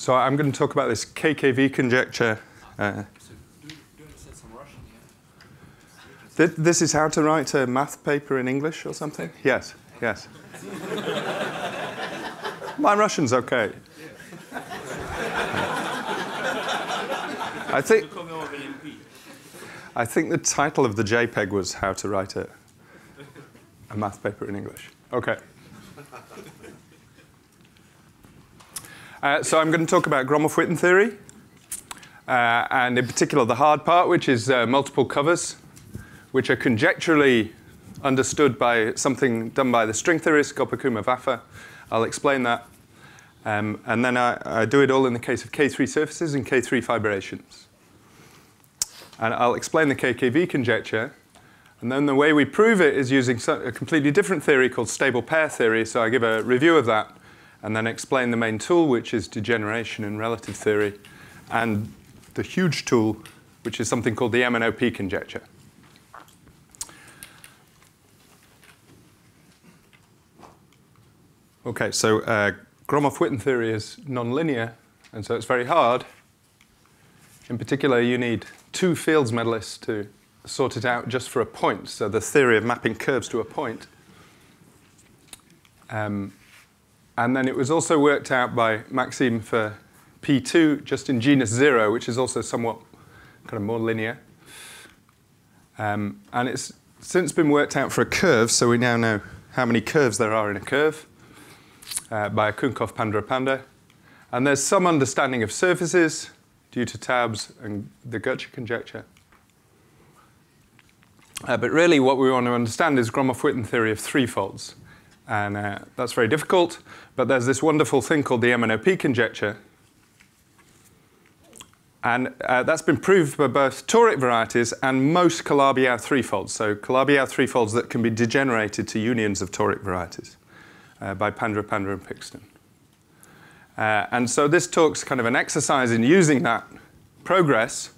So I'm going to talk about this KKV conjecture. Uh, th- this is how to write a math paper in English or something? Yes, yes. My Russian's okay. I think, I think the title of the JPEG was How to Write a, a Math Paper in English. Okay. Uh, so I'm going to talk about Gromov-Witten theory, uh, and in particular the hard part, which is uh, multiple covers, which are conjecturally understood by something done by the string theorist Gopakumar-Vafa. I'll explain that. Um, and then I, I, do it all in the case of K3 surfaces and K3 fibrations. And I'll explain the KKV conjecture. And then the way we prove it is using a completely different theory called stable pair theory. So I give a review of that and then explain the main tool, which is degeneration in relative theory, and the huge tool, which is something called the MNOP conjecture. Okay, so uh, Gromov-Witten theory is nonlinear, and so it's very hard. In particular, you need two Fields medalists to sort it out just for a point, so the theory of mapping curves to a point. Um, and then it was also worked out by Maxime for P2 just in genus 0, which is also somewhat kind of more linear. Um, and it's since been worked out for a curve, so we now know how many curves there are in a curve uh, by Okounkov Pandra Panda. And there's some understanding of surfaces due to Taubes and the Göttsche conjecture. Uh, but really, what we want to understand is Gromov-Witten theory of threefolds. And uh, that's very difficult, but there's this wonderful thing called the MNOP conjecture. And uh, that's been proved by both toric varieties and most Calabi-Yau threefolds. So Calabi-Yau threefolds that can be degenerated to unions of toric varieties uh, by Pandra, Pandra, and Pixton. Uh, and so this talk's kind of an exercise in using that progress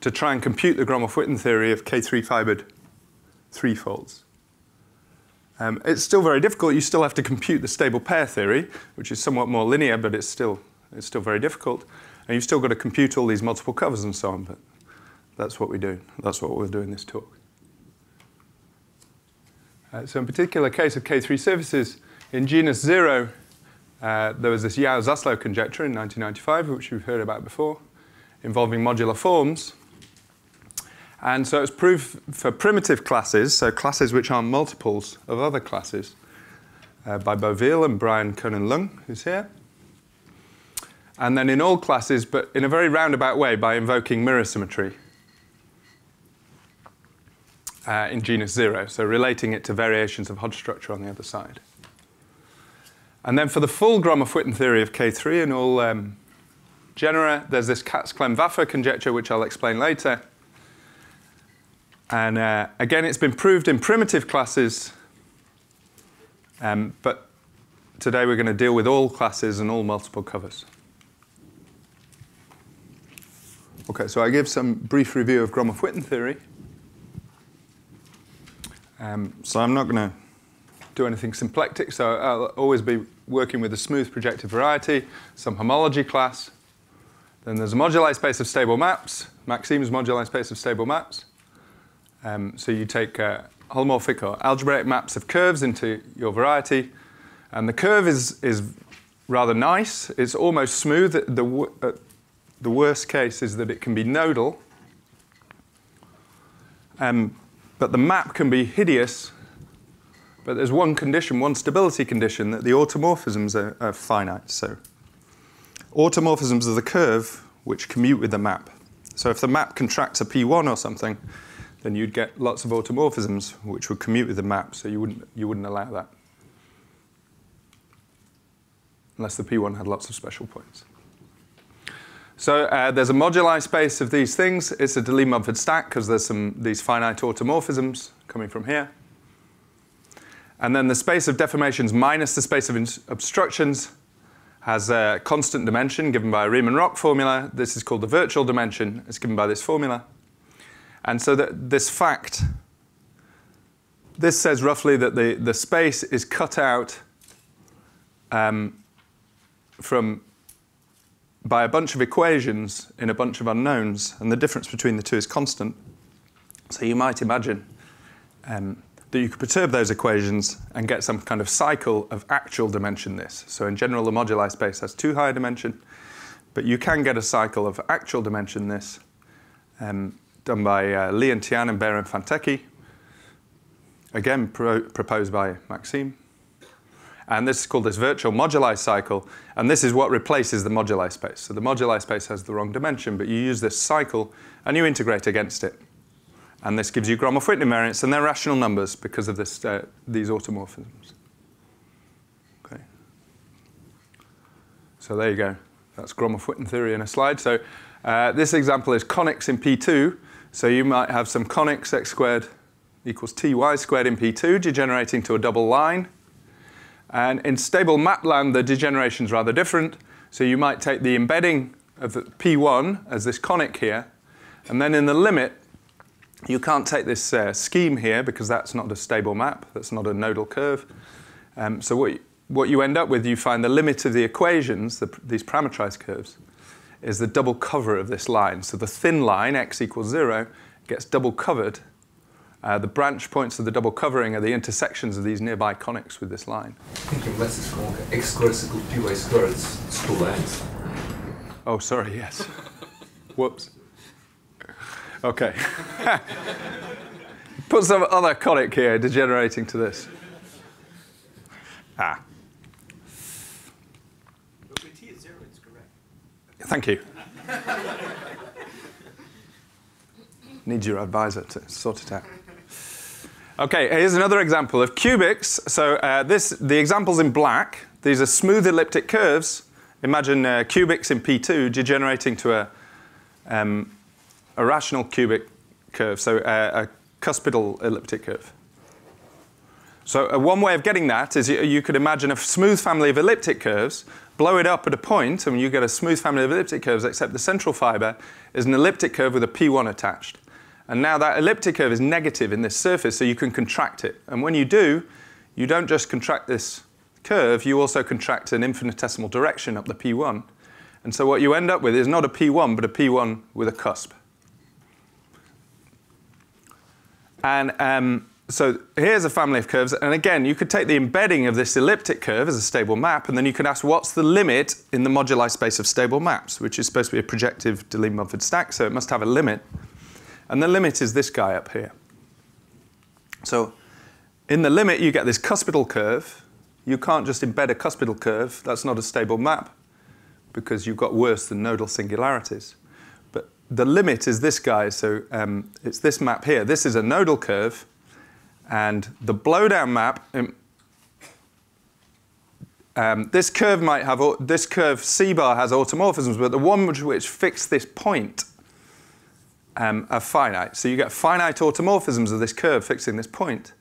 to try and compute the Gromov-Witten theory of K3 fibered threefolds. Um, it's still very difficult. You still have to compute the stable pair theory, which is somewhat more linear, but it's still, it's still very difficult. And you've still got to compute all these multiple covers and so on, but that's what we do. That's what we're doing this talk. Uh, so in particular case of K3 surfaces, in genus 0, uh, there was this Yau-Zaslow conjecture in 1995, which we've heard about before, involving modular forms. And so it's proof for primitive classes, so classes which are multiples of other classes, uh, by Beauville and Bryan Conan Leung, who's here. And then in all classes, but in a very roundabout way, by invoking mirror symmetry uh, in genus 0, so relating it to variations of Hodge structure on the other side. And then for the full Gromov-Witten theory of K3 in all um, genera, there's this Katz-Klemm-Vafa conjecture, which I'll explain later. And uh, again, it's been proved in primitive classes, um, but today we're going to deal with all classes and all multiple covers. Okay, so I give some brief review of Gromov-Witten theory. Um, so I'm not going to do anything symplectic, so I'll always be working with a smooth projective variety, some homology class. Then there's a moduli space of stable maps, Maxim's moduli space of stable maps. Um, so you take uh, holomorphic or algebraic maps of curves into your variety, and the curve is, is rather nice. It's almost smooth. The, uh, the worst case is that it can be nodal, um, but the map can be hideous but there's one condition, one stability condition, that the automorphisms are, are finite. So automorphisms of the curve which commute with the map. So if the map contracts a P1 or something, then you'd get lots of automorphisms which would commute with the map, so you wouldn't, you wouldn't allow that. Unless the P1 had lots of special points. So uh, there's a moduli space of these things. It's a Deligne-Mumford stack because there's some these finite automorphisms coming from here. And then the space of deformations minus the space of obstructions has a constant dimension given by a Riemann-Roch formula. This is called the virtual dimension. It's given by this formula. And so that this fact, this says roughly that the, the space is cut out um, from by a bunch of equations in a bunch of unknowns, and the difference between the two is constant. So you might imagine um, that you could perturb those equations and get some kind of cycle of actual dimension this. So in general, the moduli space has two higher dimension, but you can get a cycle of actual dimension this um, done by uh, Li and Tian and Behrend and Fantechi, again pro proposed by Maxime. And this is called this virtual moduli cycle, and this is what replaces the moduli space. So the moduli space has the wrong dimension, but you use this cycle and you integrate against it. And this gives you Gromov-Witten invariants, and they're rational numbers because of this, uh, these automorphisms. Okay. So there you go. That's Gromov-Witten theory in a slide. So uh, this example is conics in P2. So you might have some conics x squared equals ty squared in P2 degenerating to a double line. And in stable map land, the degeneration is rather different. So you might take the embedding of the P1 as this conic here, and then in the limit, you can't take this uh, scheme here because that's not a stable map, that's not a nodal curve. Um, so what you, what you end up with, you find the limit of the equations, the, these parametrized curves, is the double cover of this line. So the thin line, x equals 0, gets double covered uh, the branch points of the double covering are the intersections of these nearby conics with this line. Thinking less is x squared is equal to py squared, it's, it's two lines. Oh, sorry, yes. Whoops. Okay. Put some other conic here degenerating to this. Ah. But with t is zero, it's correct. Thank you. Need your advisor to sort it out. Okay, here's another example of cubics. So uh, this, the examples in black, these are smooth elliptic curves. Imagine uh, cubics in P2 degenerating to a, um, a rational cubic curve, so uh, a cuspidal elliptic curve. So uh, one way of getting that is you, you, could imagine a smooth family of elliptic curves, blow it up at a point, and you get a smooth family of elliptic curves, except the central fiber is an elliptic curve with a P1 attached. And now that elliptic curve is negative in this surface, so you can contract it. And when you do, you don't just contract this curve, you also contract an infinitesimal direction up the P1. And so what you end up with is not a P1, but a P1 with a cusp. And um, so here's a family of curves. And again, you could take the embedding of this elliptic curve as a stable map, and then you could ask what's the limit in the moduli space of stable maps, which is supposed to be a projective Deligne-Mumford stack, so it must have a limit. And the limit is this guy up here. So in the limit, you get this cuspidal curve. You can't just embed a cuspidal curve. That's not a stable map because you've got worse than nodal singularities. But the limit is this guy. So um, it's this map here. This is a nodal curve. And the blowdown map, um, um, this curve might have, this curve C bar has automorphisms, but the one which, fix this point um, are finite. So you get finite automorphisms of this curve fixing this point.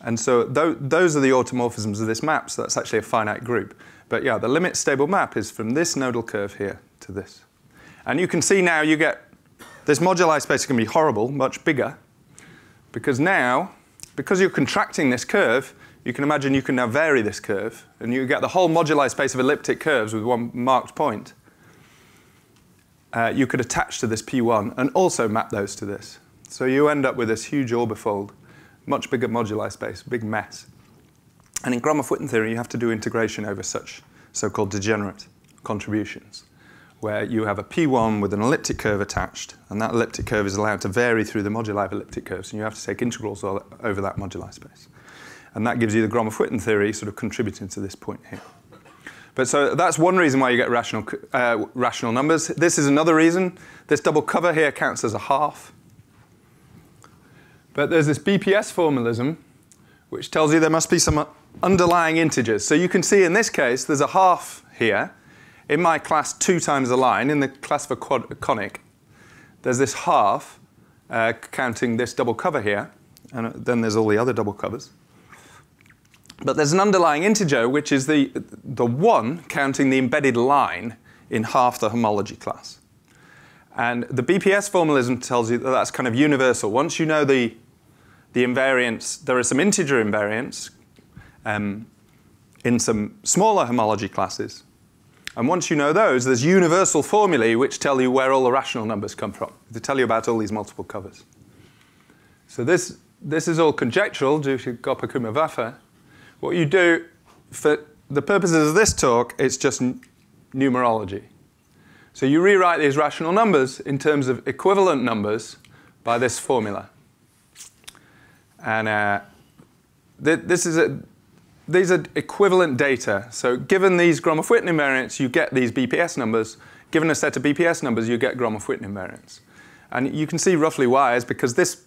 And so th those are the automorphisms of this map, so that's actually a finite group. But yeah, the limit stable map is from this nodal curve here to this. And you can see now you get, this moduli space to be horrible, much bigger, because now, because you're contracting this curve, you can imagine you can now vary this curve, and you get the whole moduli space of elliptic curves with one marked point uh, you could attach to this P1 and also map those to this. So you end up with this huge orbifold, much bigger moduli space, big mess. And in Gromov-Witten theory, you have to do integration over such so-called degenerate contributions, where you have a P1 with an elliptic curve attached, and that elliptic curve is allowed to vary through the moduli of elliptic curves, and you have to take integrals over that moduli space. And that gives you the Gromov-Witten theory sort of contributing to this point here. But so that's one reason why you get rational, uh, rational numbers. This is another reason. This double cover here counts as a half. But there's this BPS formalism, which tells you there must be some underlying integers. So you can see in this case, there's a half here. In my class, two times a line. In the class for quad conic, there's this half uh, counting this double cover here. And then there's all the other double covers. But there's an underlying integer, which is the, the 1 counting the embedded line in half the homology class. And the BPS formalism tells you that that's kind of universal. Once you know the, the invariance, there are some integer invariants um, in some smaller homology classes. And once you know those, there's universal formulae which tell you where all the rational numbers come from. They tell you about all these multiple covers. So this, this is all conjectural due to Gopakumar-Vafa. What you do, for the purposes of this talk, it's just numerology. So you rewrite these rational numbers in terms of equivalent numbers by this formula. And uh, th this is a, these are equivalent data. So given these Gromov-Witten invariants, you get these BPS numbers. Given a set of BPS numbers, you get Gromov-Witten invariants. And you can see roughly why is because this,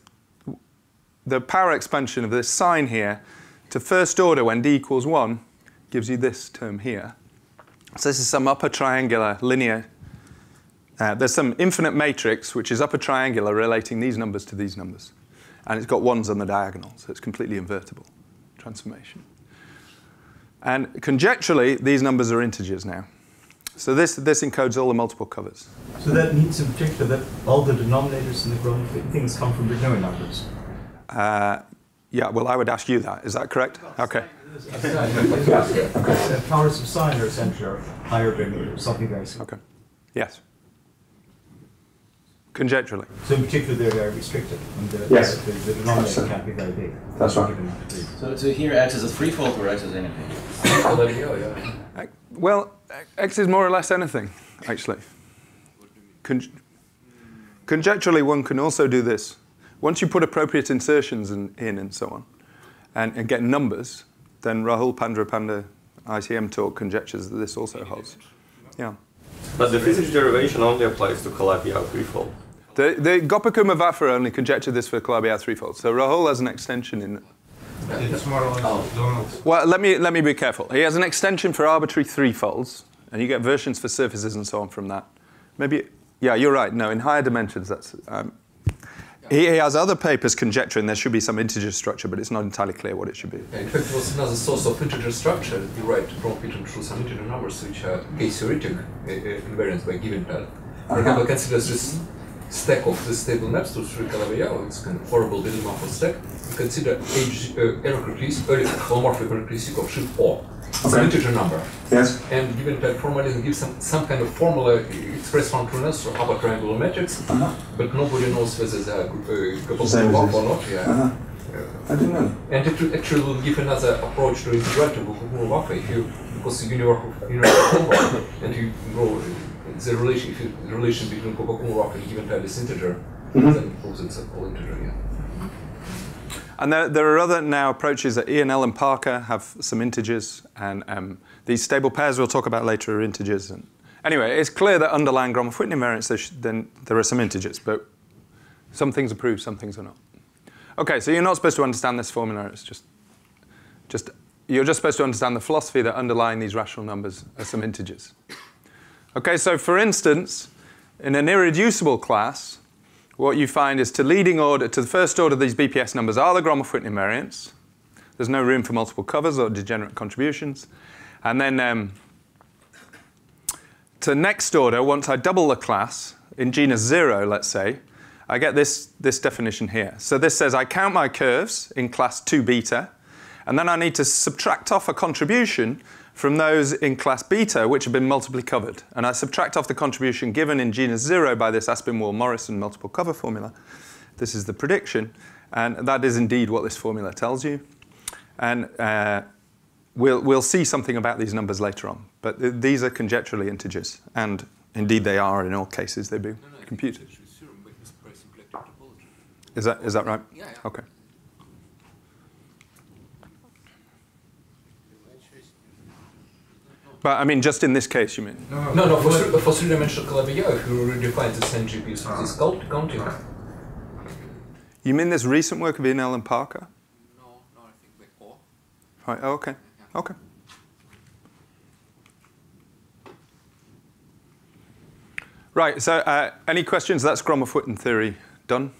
the power expansion of this sine here to first order when d equals 1 gives you this term here. So this is some upper triangular linear uh, there's some infinite matrix which is upper triangular relating these numbers to these numbers. And it's got ones on the diagonal, so it's completely invertible transformation. And conjecturally, these numbers are integers now. So this, this encodes all the multiple covers. So that means in particular that all the denominators in the growing things come from Bernoulli numbers? Uh, yeah, well, I would ask you that. Is that correct? Okay. Powers of sine are essentially higher than something very similar. Okay. Yes. Conjecturally. So in particular, they're very restricted, and the, Yes. the, the denominator can't be very big. That's right. Given that degree. So, so here X is a threefold or X is anything? Calabi-Yau, yeah. Uh, Well, X is more or less anything, actually. Con- conjecturally, one can also do this. Once you put appropriate insertions in, in and so on, and, and get numbers, then Rahul Pandharipande ICM talk conjectures that this also holds. Yeah. But the physics derivation only applies to Calabi-Yau threefold. The, the Gopakumar-Vafa only conjectured this for Calabi-Yau threefold. So Rahul has an extension in. It's more or less Well, let me, let me be careful. He has an extension for arbitrary threefolds, and you get versions for surfaces and so on from that. Maybe, yeah, you're right. No, in higher dimensions, that's. Um, he, he has other papers conjecturing there should be some integer structure, but it's not entirely clear what it should be. Yeah, in fact, it was another source of integer structure derived from Peter through some integer numbers which are K-theoretic uh, uh, invariants by given path. For example, consider this stack of the stable maps to Sri Calabi-Yau. It's kind of horrible dilemma for stack. You consider age uh, Euler characteristic, early holomorphic characteristic of sheaf O. It's an integer number. Yes. And given that formalism gives some, some kind of formula expressed from trueness or upper triangular matrix, but nobody knows whether they are uh, coupled Same or not. Yeah. Uh-huh. I didn't know. And it actually will give another approach to integrative Wafa if you because the universal universal and you grow the relation if you, the relation between Coca-Cola Wafa and given type is integer, then it proves it's all integer. Yeah. And there, there are other now approaches that Ionel and Parker have some integers, and um, these stable pairs we'll talk about later are integers. And anyway, it's clear that underlying Gromov-Witten invariants, there sh- then there are some integers, but some things are proved, some things are not. Okay, so you're not supposed to understand this formula. It's just, just you're just supposed to understand the philosophy that underlying these rational numbers are some integers. Okay, so for instance, in an irreducible class, what you find is to leading order, to the first order, these BPS numbers are the Gromov-Witten invariants. There's no room for multiple covers or degenerate contributions. And then um, to next order, once I double the class in genus zero, let's say, I get this, this definition here. So this says I count my curves in class 2 beta, and then I need to subtract off a contribution from those in class beta which have been multiply covered. And I subtract off the contribution given in genus zero by this Aspinwall-Morrison multiple cover formula. This is the prediction, and that is indeed what this formula tells you. And uh, we'll, we'll see something about these numbers later on. But th- these are conjecturally integers, and indeed they are in all cases, they be computed. Is that, is that right? Yeah, yeah. Okay. But I mean, just in this case, you mean? No, no, for, three- for three-dimensional Calabi-Yau, if you redefine this NGP with this count- counting, You mean this recent work of Ionel and Parker? no, no, I think before. Right. Oh, okay. Okay. Right. So, uh, any questions? That's Gromov-Witten theory done.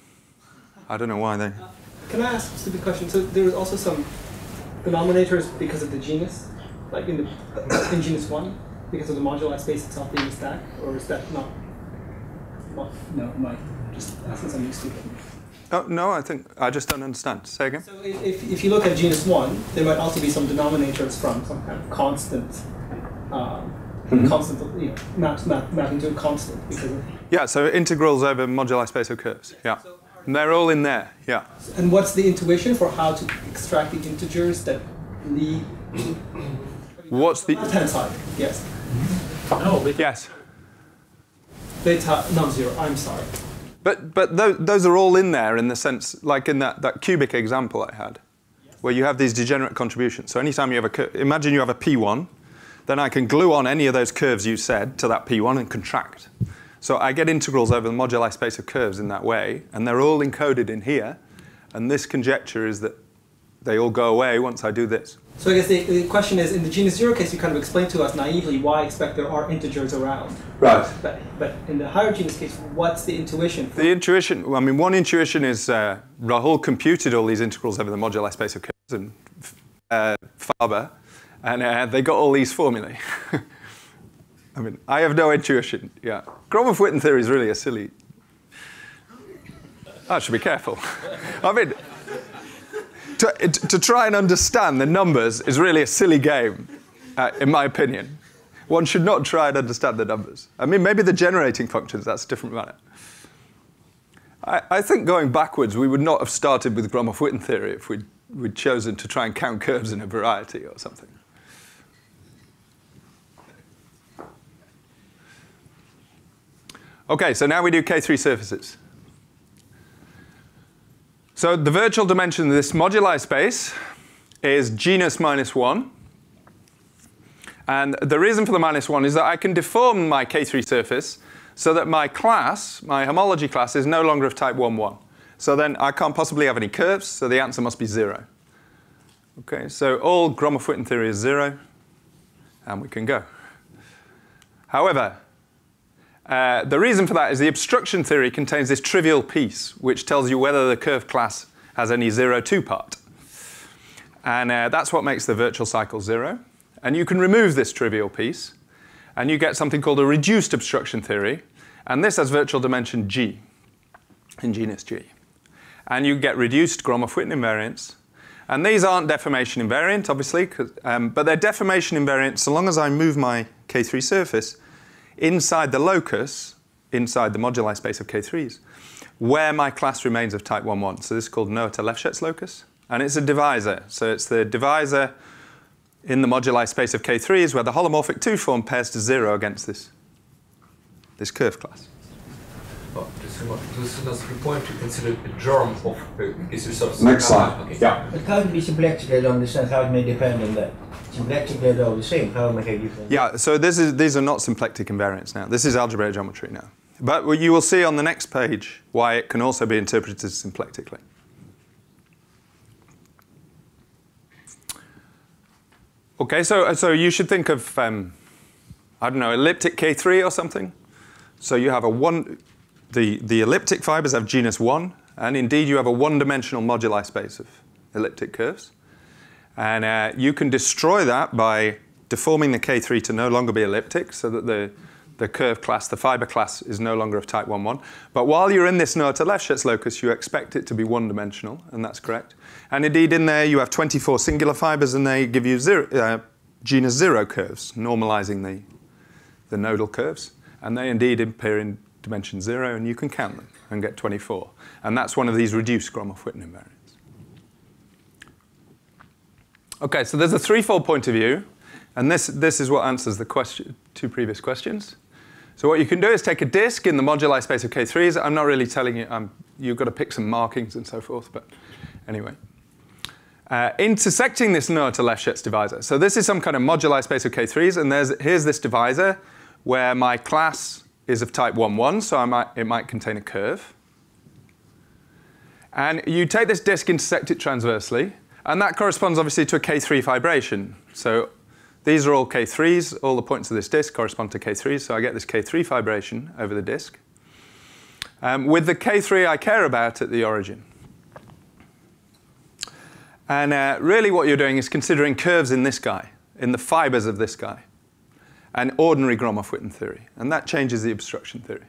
I don't know why they. Can I ask a stupid question? So there was also some denominators because of the genus, like in the in genus one, because of the moduli space itself being a stack, or is that not? not no, am I just asking something stupid? Oh no, I think I just don't understand. Say again. So if, if you look at genus one, there might also be some denominators from some kind of constant um, constant, you know, maps map, map into a constant because of, Yeah, so integrals over moduli space of curves. Yeah. And they're all in there. Yeah. and what's the intuition for how to extract the integers that lead What's the. left hand side? Yes, mm-hmm. No, but Yes. beta non-zero. I'm sorry. But, but tho- those are all in there in the sense, like in that, that cubic example I had, where you have these degenerate contributions. So anytime you have a, imagine you have a P1, then I can glue on any of those curves you said to that P1 and contract. So I get integrals over the moduli space of curves in that way, and they're all encoded in here. And this conjecture is that they all go away once I do this. So I guess the, the question is, in the genus zero case, you kind of explained to us naively why I expect there are integers around. Right. But, but in the higher genus case, what's the intuition? The intuition, well, I mean, one intuition is uh, Rahul computed all these integrals over the moduli space of curves and uh, Faber, and uh, they got all these formulae. I mean, I have no intuition. Yeah, Gromov-Witten theory is really a silly. I should be careful. I mean, to, to try and understand the numbers is really a silly game, uh, in my opinion. One should not try and understand the numbers. I mean, maybe the generating functions, that's a different matter. I, I think going backwards, we would not have started with Gromov-Witten theory if we'd, we'd chosen to try and count curves in a variety or something. Okay, so now we do K3 surfaces. So the virtual dimension of this moduli space is genus minus 1. And the reason for the minus 1 is that I can deform my K3 surface so that my class, my homology class, is no longer of type 1, 1. So then I can't possibly have any curves, so the answer must be 0. Okay, so all Gromov-Witten theory is 0, and we can go. However, uh, the reason for that is the obstruction theory contains this trivial piece which tells you whether the curve class has any 0, 2 part. And uh, that's what makes the virtual cycle 0. And you can remove this trivial piece, and you get something called a reduced obstruction theory. And this has virtual dimension G, in genus G. And you get reduced Gromov-Witten invariants. And these aren't deformation invariant, obviously, um, but they're deformation invariant so long as I move my K3 surface inside the locus, inside the moduli space of K3s, where my class remains of type 1, 1. So this is called Noether-Lefschetz locus. And it's a divisor. So it's the divisor in the moduli space of K3s where the holomorphic 2 form pairs to 0 against this, this curve class. Oh, just a moment. To the sentence three point, you consider a germ of uh, is resource. Next slide. Okay. Yeah. But how do we symplectically understand how it may depend on that? Symplectically they're all the same, how may they different? Yeah, so this is, these are not symplectic invariants now. This is algebraic geometry now. But what you will see on the next page why it can also be interpreted symplectically. Okay, so, so you should think of, um, I don't know, elliptic K3 or something. So you have a one, the, the elliptic fibers have genus 1, and indeed you have a one-dimensional moduli space of elliptic curves. And uh, you can destroy that by deforming the K3 to no longer be elliptic so that the, the curve class, the fiber class, is no longer of type 1, 1. But while you're in this Noether-Lefschetz locus, you expect it to be one-dimensional, and that's correct. And indeed, in there you have 24 singular fibers, and they give you zero, uh, genus 0 curves, normalizing the, the nodal curves. And they indeed appear in dimension 0, and you can count them and get 24. And that's one of these reduced Gromov-Witten invariants. Okay, so there's a threefold point of view, and this, this is what answers the question, two previous questions. So what you can do is take a disk in the moduli space of K3s. I'm not really telling you, um, you've got to pick some markings and so forth, but anyway. Uh, intersecting this Noether-Lefschetz divisor. So this is some kind of moduli space of K3s, and there's, here's this divisor where my class is of type 1, 1, so I might, it might contain a curve. And you take this disk, intersect it transversely, and that corresponds obviously to a K3 fibration. So these are all K3s. All the points of this disk correspond to K3s. So I get this K3 fibration over the disk. Um, with the K3 I care about at the origin. And uh, really what you're doing is considering curves in this guy, in the fibers of this guy, and ordinary Gromov-Witten theory. And that changes the obstruction theory.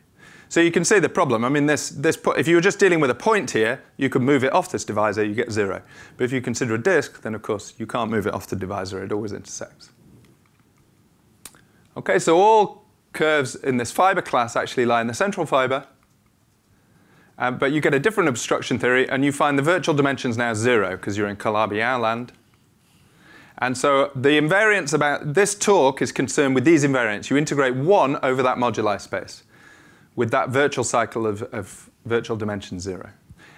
So you can see the problem. I mean, this, this if you were just dealing with a point here, you could move it off this divisor, you get zero. But if you consider a disk, then of course you can't move it off the divisor, it always intersects. Okay, so all curves in this fiber class actually lie in the central fiber. Um, but you get a different obstruction theory, and you find the virtual dimensions now zero because you're in Calabi-Yau land. And so the invariance about this talk is concerned with these invariants. You integrate one over that moduli space with that virtual cycle of, of virtual dimension zero.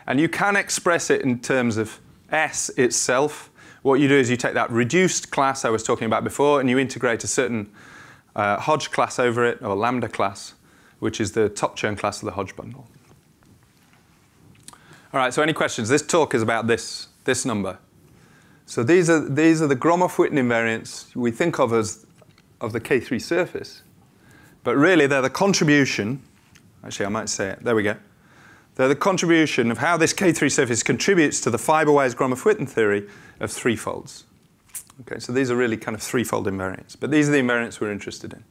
And you can express it in terms of S itself. What you do is you take that reduced class I was talking about before and you integrate a certain uh, Hodge class over it, or lambda class, which is the top Chern class of the Hodge bundle. All right, so any questions? This talk is about this, this number. So these are, these are the Gromov-Witten invariants we think of as of the K3 surface. But really, they're the contribution. Actually, I might say it. There we go. They're the contribution of how this K3 surface contributes to the fiber-wise Gromov-Witten theory of threefolds. Okay, so these are really kind of threefold invariants. But these are the invariants we're interested in.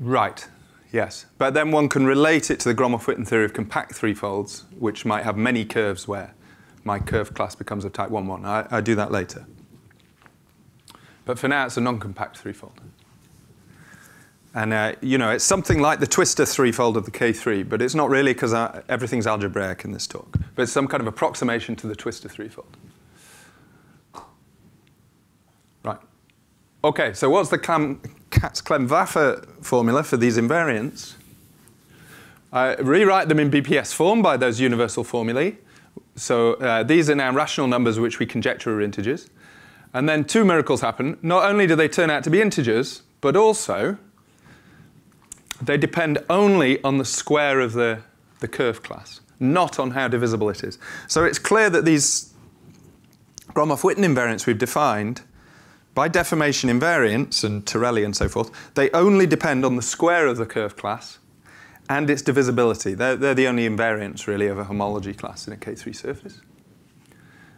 Right, yes. But then one can relate it to the Gromov-Witten theory of compact threefolds, which might have many curves where my curve class becomes a type 1-1. I, I do that later. But for now, it's a non-compact threefold. And uh, you know, it's something like the twistor threefold of the K3, but it's not really because uh, everything's algebraic in this talk. But it's some kind of approximation to the twistor threefold. Okay, so what's the Katz-Klemm-Vafa formula for these invariants? I rewrite them in BPS form by those universal formulae. So uh, these are now rational numbers which we conjecture are integers. And then two miracles happen. Not only do they turn out to be integers, but also they depend only on the square of the, the curve class, not on how divisible it is. So it's clear that these Gromov-Witten invariants we've defined, by deformation invariants and Torelli and so forth, they only depend on the square of the curve class and its divisibility. They're, they're the only invariants, really, of a homology class in a K3 surface.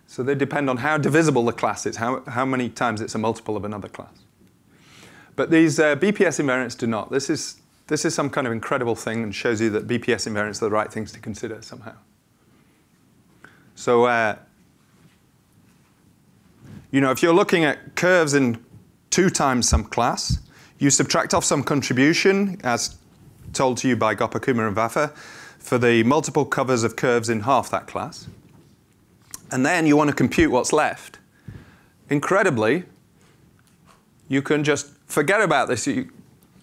So they depend on how divisible the class is, how, how many times it's a multiple of another class. But these uh, BPS invariants do not. This is this is some kind of incredible thing and shows you that BPS invariants are the right things to consider somehow. So, uh, you know, if you're looking at curves in two times some class, you subtract off some contribution, as told to you by Gopper, Kummer, and Vafa, for the multiple covers of curves in half that class. And then you want to compute what's left. Incredibly, you can just forget about this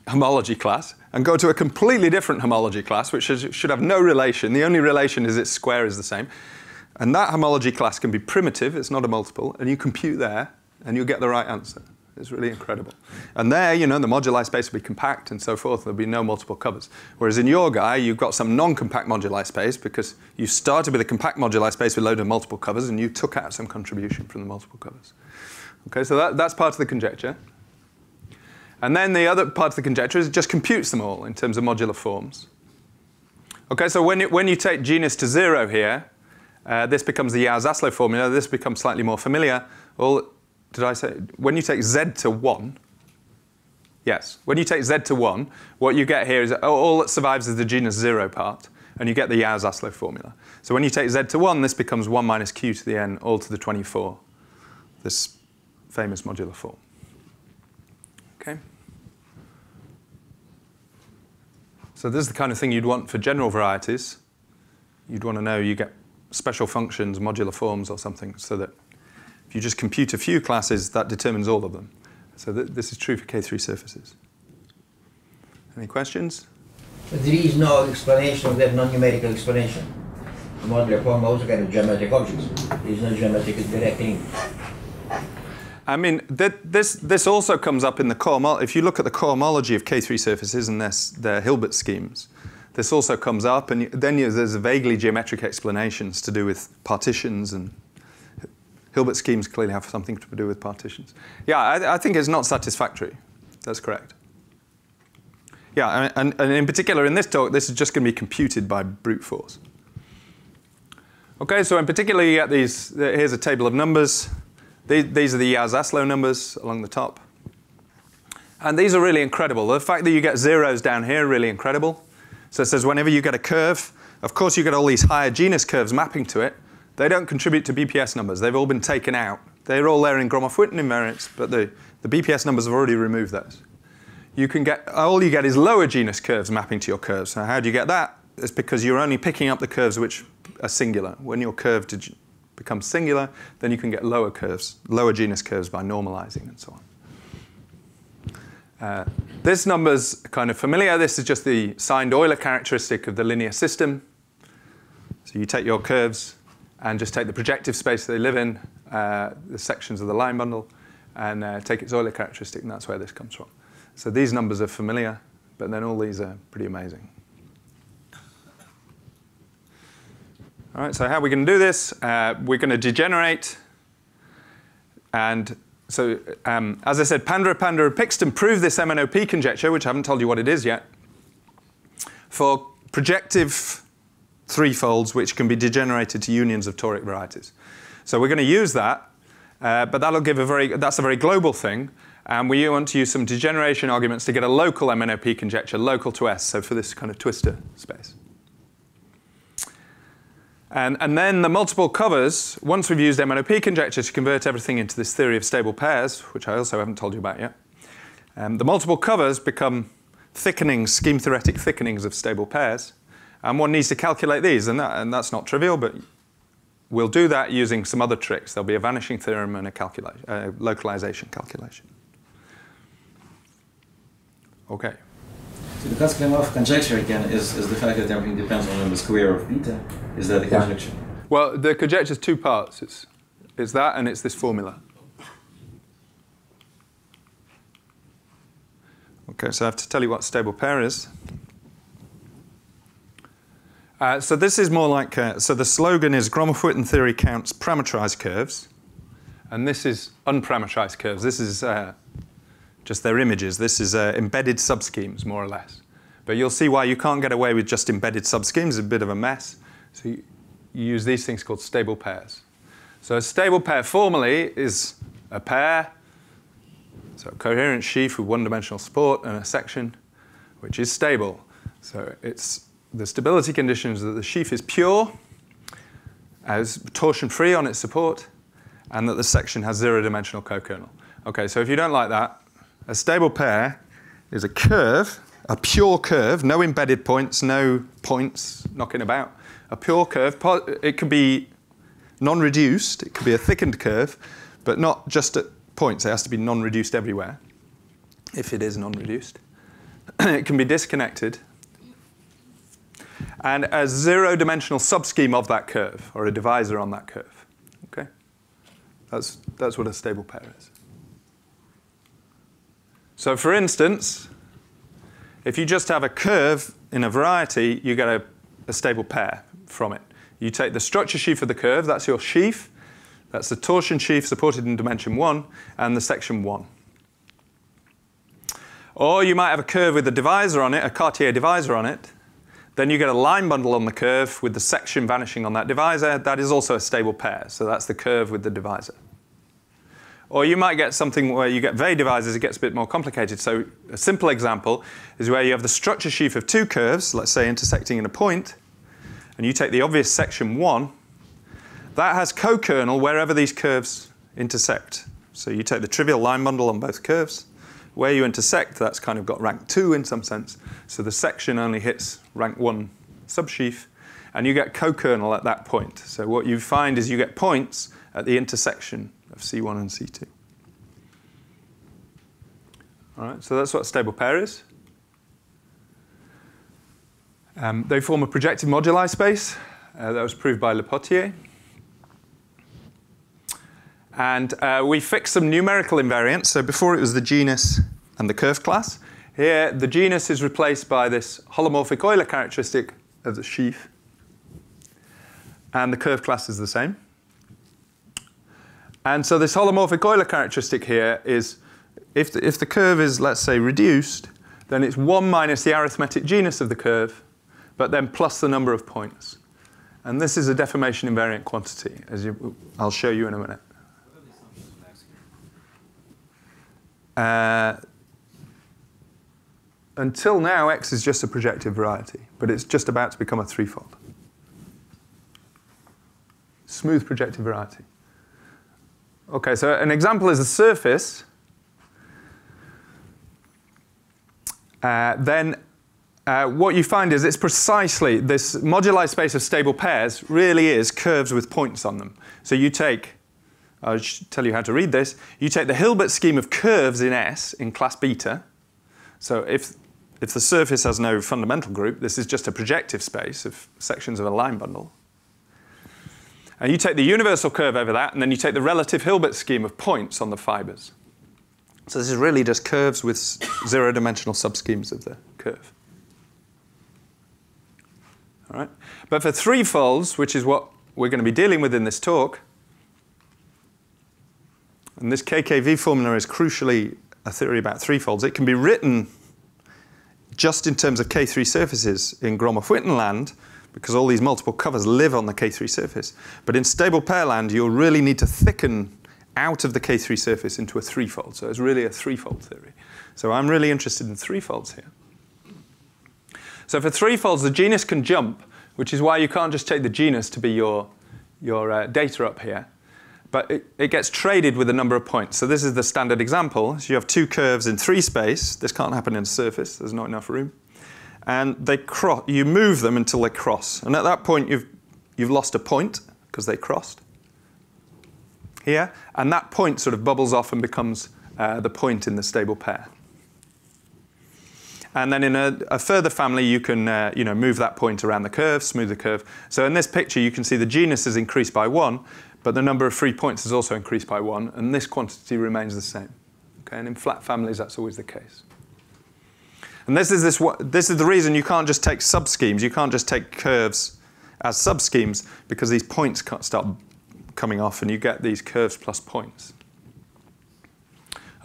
homology class and go to a completely different homology class, which should have no relation. The only relation is its square is the same. And that homology class can be primitive, it's not a multiple, and you compute there, and you get the right answer. It's really incredible. And there, you know, the moduli space will be compact and so forth. There'll be no multiple covers. Whereas in your guy, you've got some non-compact moduli space because you started with a compact moduli space with a load of multiple covers and you took out some contribution from the multiple covers. Okay, so that, that's part of the conjecture. And then the other part of the conjecture is it just computes them all in terms of modular forms. Okay, so when you, when you take genus to zero here, uh, this becomes the Yau-Zaslow formula. This becomes slightly more familiar. Well, did I say, when you take z to 1, yes, when you take z to 1, what you get here is all that survives is the genus 0 part, and you get the Yau-Zaslow formula. So when you take z to 1, this becomes 1 minus q to the n all to the 24, this famous modular form. Okay? So this is the kind of thing you'd want for general varieties. You'd want to know you get special functions, modular forms or something, so that if you just compute a few classes, that determines all of them. So th this is true for K3 surfaces. Any questions? But there is no explanation of that non-numerical explanation. The modular form also got a geometric objects. There is no geometric directing. I mean, this, this also comes up in the core, if you look at the cohomology of K3 surfaces and their, their Hilbert schemes, this also comes up, and then there's vaguely geometric explanations to do with partitions, and Hilbert schemes clearly have something to do with partitions. Yeah, I, I think it's not satisfactory. That's correct. Yeah, and, and in particular in this talk, this is just going to be computed by brute force. Okay, so in particular, you get these, here's a table of numbers. These are the Yau-Zaslow numbers along the top. And these are really incredible. The fact that you get zeros down here, really incredible. So it says whenever you get a curve, of course you get all these higher genus curves mapping to it, they don't contribute to BPS numbers. They've all been taken out. They're all there in Gromov-Witten invariants, but the, the BPS numbers have already removed those. You can get, all you get is lower genus curves mapping to your curves. So how do you get that? It's because you're only picking up the curves which are singular. When your curve becomes singular, then you can get lower curves, lower genus curves by normalizing and so on. Uh, this number's kind of familiar. This is just the signed Euler characteristic of the linear system. So you take your curves and just take the projective space they live in, uh, the sections of the line bundle, and uh, take its Euler characteristic, and that's where this comes from. So these numbers are familiar, but then all these are pretty amazing. All right, so how are we going to do this? Uh, we're going to degenerate and so um, as I said, Pandora, Pandora, Pixton proved this MNOP conjecture, which I haven't told you what it is yet, for projective threefolds which can be degenerated to unions of toric varieties. So we're going to use that, uh, but that'll give a very, that's a very global thing, and we want to use some degeneration arguments to get a local MNOP conjecture, local to S, so for this kind of twistor space. And, and then the multiple covers, once we've used MNOP conjecture to convert everything into this theory of stable pairs, which I also haven't told you about yet, um, the multiple covers become thickenings, scheme theoretic thickenings of stable pairs. And one needs to calculate these, and, that, and that's not trivial, but we'll do that using some other tricks. There'll be a vanishing theorem and a calculation, uh, localization calculation. Okay. So the Katz-Klemm-Vafa conjecture again is, is the fact that everything depends on the square of beta. Is that the Yeah. conjecture? Well, the conjecture is two parts. It's, it's that and it's this formula. Okay, so I have to tell you what stable pair is. Uh, so this is more like, uh, so the slogan is Gromov-Witten theory counts parametrized curves, and this is unparametrized curves. This is uh, just their images. This is uh, embedded subschemes, more or less. But you'll see why you can't get away with just embedded subschemes. It's a bit of a mess. So you, you use these things called stable pairs. So a stable pair formally is a pair, so a coherent sheaf with one-dimensional support and a section, which is stable. So it's the stability conditions that the sheaf is pure, as torsion-free on its support, and that the section has zero-dimensional co-kernel. Okay, so if you don't like that, a stable pair is a curve, a pure curve, no embedded points, no points knocking about. A pure curve, it could be non-reduced, it could be a thickened curve, but not just at points. It has to be non-reduced everywhere, if it is non-reduced. it can be disconnected. And a zero-dimensional subscheme of that curve, or a divisor on that curve. Okay? That's, that's what a stable pair is. So for instance, if you just have a curve in a variety, you get a, a stable pair from it. You take the structure sheaf of the curve, that's your sheaf, that's the torsion sheaf supported in dimension 1, and the section 1. Or you might have a curve with a divisor on it, a Cartier divisor on it. Then you get a line bundle on the curve with the section vanishing on that divisor. That is also a stable pair, so that's the curve with the divisor. Or you might get something where you get Weil divisors, it gets a bit more complicated. So a simple example is where you have the structure sheaf of two curves, let's say intersecting in a point, and you take the obvious section 1. That has co-kernel wherever these curves intersect. So you take the trivial line bundle on both curves. Where you intersect, that's kind of got rank 2 in some sense. So the section only hits rank 1 subsheaf, and you get co-kernel at that point. So what you find is you get points at the intersection of C1 and C2. All right, so that's what a stable pair is. Um, they form a projective moduli space. Uh, that was proved by Le Potier. And uh, we fixed some numerical invariants. So before it was the genus and the curve class. Here, the genus is replaced by this holomorphic Euler characteristic of the sheaf. And the curve class is the same. And so this holomorphic Euler characteristic here is, if the, if the curve is, let's say, reduced, then it's 1 minus the arithmetic genus of the curve, but then plus the number of points. And this is a deformation invariant quantity, as you, I'll show you in a minute. Uh, until now, x is just a projective variety, but it's just about to become a threefold. Smooth projective variety. Okay, so an example is a surface. Uh, then uh, what you find is it's precisely this moduli space of stable pairs really is curves with points on them. So you take, I'll tell you how to read this, you take the Hilbert scheme of curves in S in class beta. So if, if the surface has no fundamental group, this is just a projective space of sections of a line bundle. And you take the universal curve over that, and then you take the relative Hilbert scheme of points on the fibers. So this is really just curves with zero-dimensional subschemes of the curve. All right? But for threefolds, which is what we're going to be dealing with in this talk, and this KKV formula is crucially a theory about threefolds, it can be written just in terms of K3 surfaces in Gromov-Witten land, because all these multiple covers live on the K3 surface. But in stable pair land, you'll really need to thicken out of the K3 surface into a threefold. So it's really a threefold theory. So I'm really interested in threefolds here. So for threefolds, the genus can jump, which is why you can't just take the genus to be your, your uh, data up here. But it, it, gets traded with a number of points. So this is the standard example. So you have two curves in three space. This can't happen in a surface. There's not enough room and they cross. You move them until they cross, and at that point you've you've lost a point because they crossed here, and that point sort of bubbles off and becomes uh, the point in the stable pair. And then in a, a further family, you can uh, you know, move that point around the curve, smooth the curve. So in this picture, you can see the genus is increased by one, but the number of free points is also increased by one, and this quantity remains the same. Okay? And in flat families, that's always the case. And this is, this, this is the reason you can't just take subschemes. You can't just take curves as subschemes because these points start coming off and you get these curves plus points.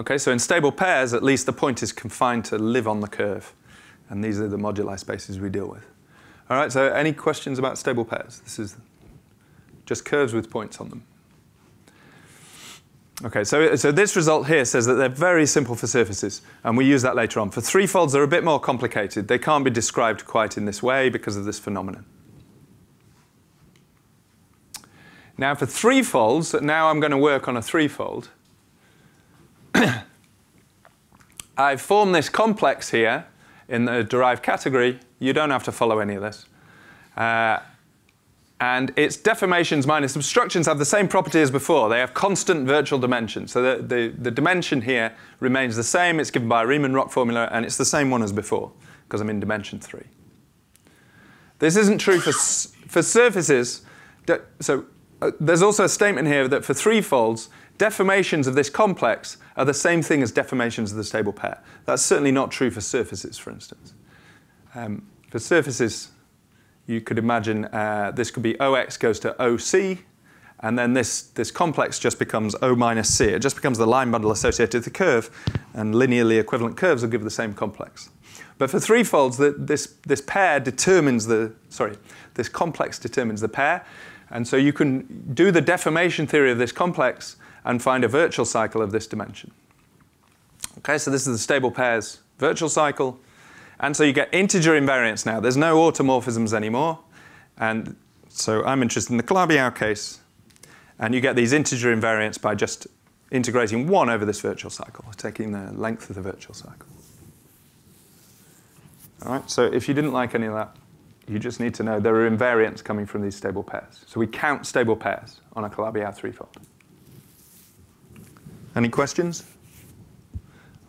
Okay, so in stable pairs, at least the point is confined to live on the curve. And these are the moduli spaces we deal with. All right, so any questions about stable pairs? This is just curves with points on them. Okay, so, so this result here says that they're very simple for surfaces, and we use that later on. For threefolds, they're a bit more complicated. They can't be described quite in this way because of this phenomenon. Now for threefolds, now I'm going to work on a threefold. I've formed this complex here in the derived category. You don't have to follow any of this. Uh, and its deformations minus obstructions have the same property as before. They have constant virtual dimension. So the, the, the dimension here remains the same. It's given by a Riemann-Roch formula, and it's the same one as before, because I'm in dimension 3. This isn't true for, for surfaces. So uh, there's also a statement here that for threefolds, deformations of this complex are the same thing as deformations of the stable pair. That's certainly not true for surfaces, for instance. Um, for surfaces, you could imagine uh, this could be OX goes to OC, and then this, this complex just becomes O minus C. It just becomes the line bundle associated with the curve, and linearly equivalent curves will give the same complex. But for threefolds, the, this, this pair determines the, sorry, this complex determines the pair. And so you can do the deformation theory of this complex and find a virtual cycle of this dimension. Okay, so this is the stable pairs virtual cycle. And so you get integer invariance now. There's no automorphisms anymore. And so I'm interested in the Calabi-Yau case. And you get these integer invariants by just integrating 1 over this virtual cycle, taking the length of the virtual cycle. All right, so if you didn't like any of that, you just need to know there are invariants coming from these stable pairs. So we count stable pairs on a Calabi-Yau threefold. Any questions?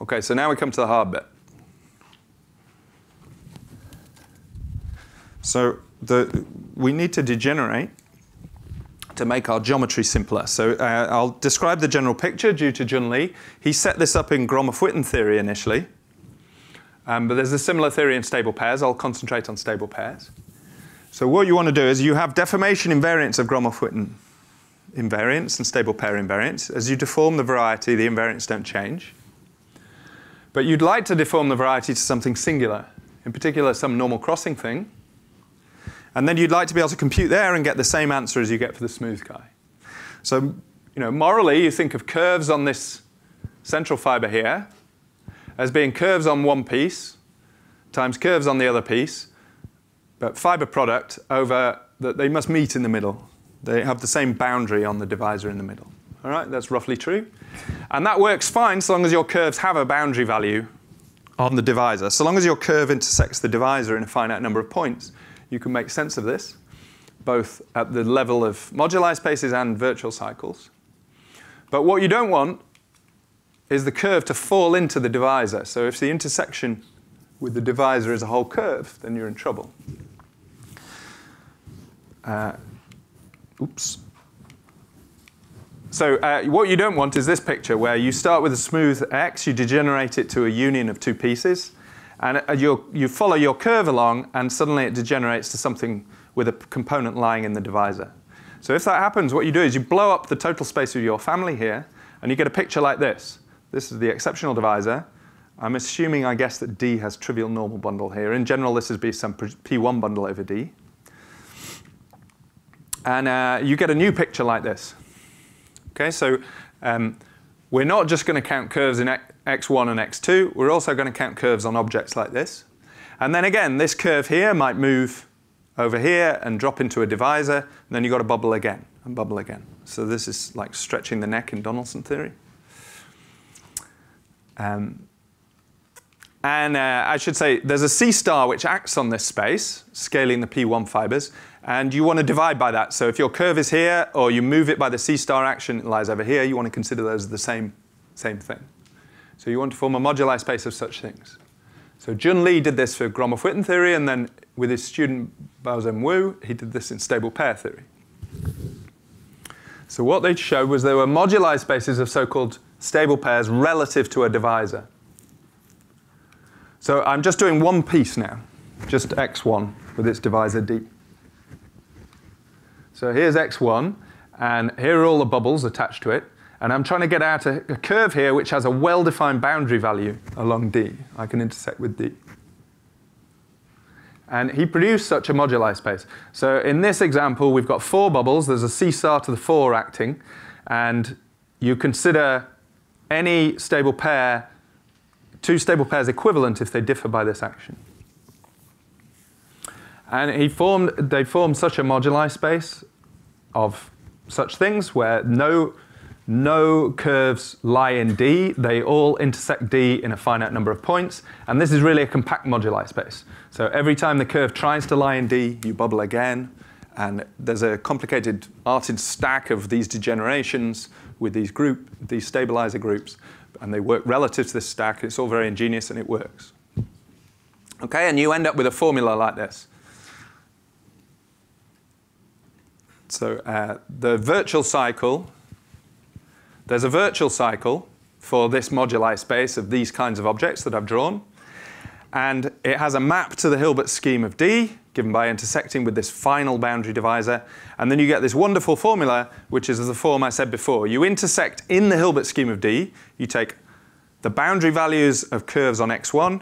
Okay, so now we come to the hard bit. So the, we need to degenerate to make our geometry simpler. So uh, I'll describe the general picture due to Jun Li. He set this up in Gromov-Witten theory initially. Um, but there's a similar theory in stable pairs. I'll concentrate on stable pairs. So what you want to do is you have deformation invariants of Gromov-Witten invariants and stable pair invariants. As you deform the variety, the invariants don't change. But you'd like to deform the variety to something singular, in particular some normal crossing thing. And then you'd like to be able to compute there and get the same answer as you get for the smooth guy. So, you know, morally, you think of curves on this central fiber here as being curves on one piece times curves on the other piece, but fiber product over that they must meet in the middle. They have the same boundary on the divisor in the middle. All right, that's roughly true. And that works fine so long as your curves have a boundary value on the divisor. So long as your curve intersects the divisor in a finite number of points, you can make sense of this, both at the level of moduli spaces and virtual cycles. But what you don't want is the curve to fall into the divisor. So if the intersection with the divisor is a whole curve, then you're in trouble. Uh, oops. So uh, what you don't want is this picture where you start with a smooth x, you degenerate it to a union of two pieces, and uh, you follow your curve along, and suddenly it degenerates to something with a component lying in the divisor. So if that happens, what you do is you blow up the total space of your family here, and you get a picture like this. This is the exceptional divisor. I'm assuming, I guess, that D has trivial normal bundle here. In general, this would be some P1 bundle over D. And uh, you get a new picture like this. Okay, so um, we're not just going to count curves in x1 and x2. We're also going to count curves on objects like this. And then again, this curve here might move over here and drop into a divisor. And then you've got to bubble again and bubble again. So this is like stretching the neck in Donaldson theory. Um, and uh, I should say there's a C star which acts on this space, scaling the P1 fibers, and you want to divide by that. So if your curve is here, or you move it by the C star action, it lies over here, you want to consider those the same, same thing. So you want to form a moduli space of such things. So Jun Li did this for Gromov-Witten theory, and then with his student Baosen Wu, he did this in stable pair theory. So what they showed was there were moduli spaces of so-called stable pairs relative to a divisor. So I'm just doing one piece now, just x1 with its divisor d. So here's x1, and here are all the bubbles attached to it. And I'm trying to get out a, a curve here which has a well-defined boundary value along d. I can intersect with d. And he produced such a moduli space. So in this example, we've got four bubbles. There's a star to the four acting. And you consider any stable pair two stable pairs equivalent if they differ by this action. And he formed, they formed such a moduli space of such things where no, no curves lie in D. They all intersect D in a finite number of points. And this is really a compact moduli space. So every time the curve tries to lie in D, you bubble again. And there's a complicated Artin stack of these degenerations with these group, these stabilizer groups and they work relative to this stack. It's all very ingenious and it works. Okay, and you end up with a formula like this. So uh, the virtual cycle, there's a virtual cycle for this moduli space of these kinds of objects that I've drawn. And it has a map to the Hilbert scheme of D, given by intersecting with this final boundary divisor. And then you get this wonderful formula, which is the form I said before. You intersect in the Hilbert scheme of D. You take the boundary values of curves on x1,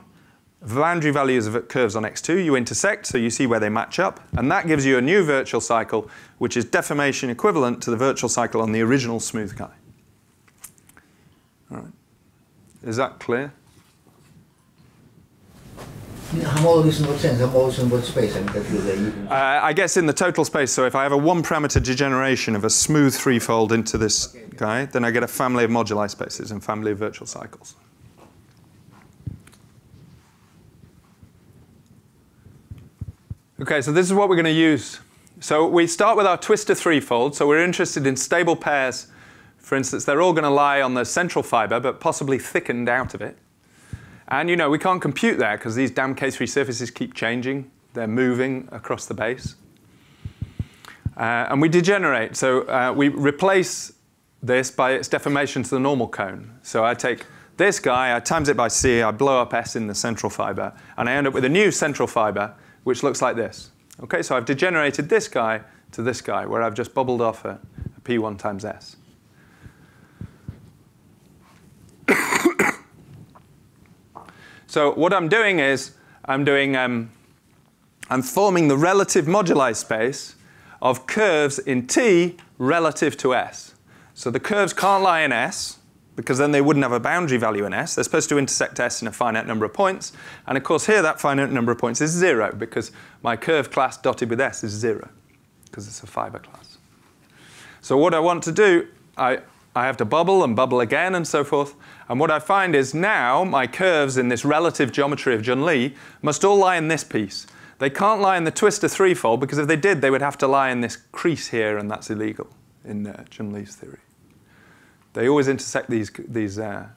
the boundary values of curves on x2, you intersect, so you see where they match up. And that gives you a new virtual cycle, which is deformation equivalent to the virtual cycle on the original smooth guy. All right. Is that clear? Homologous in what sense? Homologous in what space? I'm confused. Uh, I guess in the total space. So if I have a one-parameter degeneration of a smooth threefold into this okay, okay. guy, then I get a family of moduli spaces and family of virtual cycles. Okay, so this is what we're going to use. So we start with our twistor threefold. So we're interested in stable pairs. For instance, they're all going to lie on the central fiber, but possibly thickened out of it. And you know, we can't compute that because these damn K3 surfaces keep changing. They're moving across the base. Uh, and we degenerate. So uh, we replace this by its deformation to the normal cone. So I take this guy, I times it by C, I blow up S in the central fiber, and I end up with a new central fiber, which looks like this. Okay, so I've degenerated this guy to this guy, where I've just bubbled off a a P1 times S. So what I'm doing is I'm doing um, I'm forming the relative moduli space of curves in T relative to S. So the curves can't lie in S because then they wouldn't have a boundary value in S. They're supposed to intersect S in a finite number of points. And of course here that finite number of points is zero because my curve class dotted with S is zero because it's a fiber class. So what I want to do, I, I have to bubble and bubble again and so forth. And what I find is now my curves in this relative geometry of Jun Li must all lie in this piece. They can't lie in the twistor threefold because if they did, they would have to lie in this crease here, and that's illegal in uh, Jun Li's theory. They always intersect these, these, uh,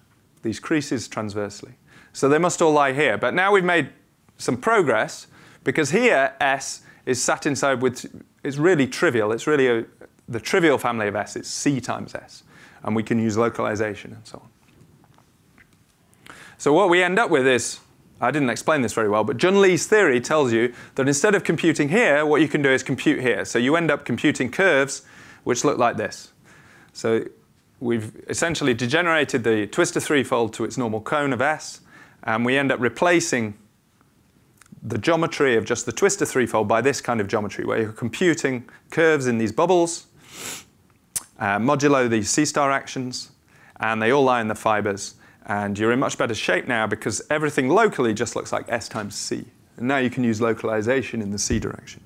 these creases transversely. So they must all lie here. But now we've made some progress because here S is sat inside with, it's really trivial. It's really a, the trivial family of S It's C times S. And we can use localization and so on. So what we end up with is I didn't explain this very well, but Jun Li's theory tells you that instead of computing here, what you can do is compute here. So you end up computing curves which look like this. So we've essentially degenerated the twistor threefold to its normal cone of S, and we end up replacing the geometry of just the twistor threefold by this kind of geometry, where you're computing curves in these bubbles, uh, modulo these C-star actions, and they all lie in the fibers. And you're in much better shape now because everything locally just looks like S times C. And now you can use localization in the C direction.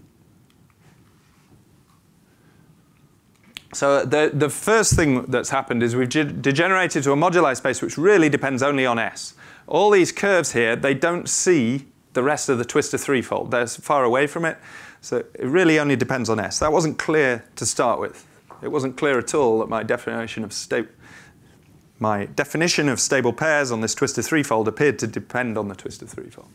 So the, the first thing that's happened is we've degenerated to a moduli space which really depends only on S. All these curves here, they don't see the rest of the twistor threefold. They're far away from it. So it really only depends on S. That wasn't clear to start with. It wasn't clear at all that my definition of state my definition of stable pairs on this twistor threefold appeared to depend on the twistor threefold.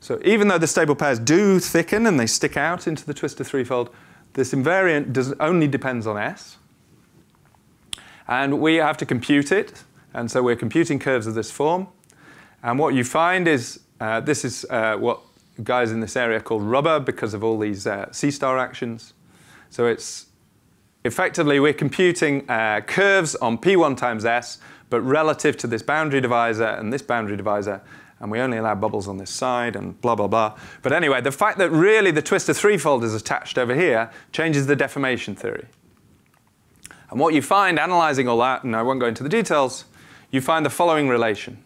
So even though the stable pairs do thicken and they stick out into the twistor threefold, this invariant does, only depends on S. And we have to compute it. And so we're computing curves of this form. And what you find is, uh, this is uh, what guys in this area call rubber because of all these uh, C-star actions. So it's effectively, we're computing uh, curves on P1 times S, but relative to this boundary divisor and this boundary divisor, and we only allow bubbles on this side and blah, blah, blah. But anyway, the fact that really the twistor threefold is attached over here changes the deformation theory. And what you find analyzing all that, and I won't go into the details, you find the following relation.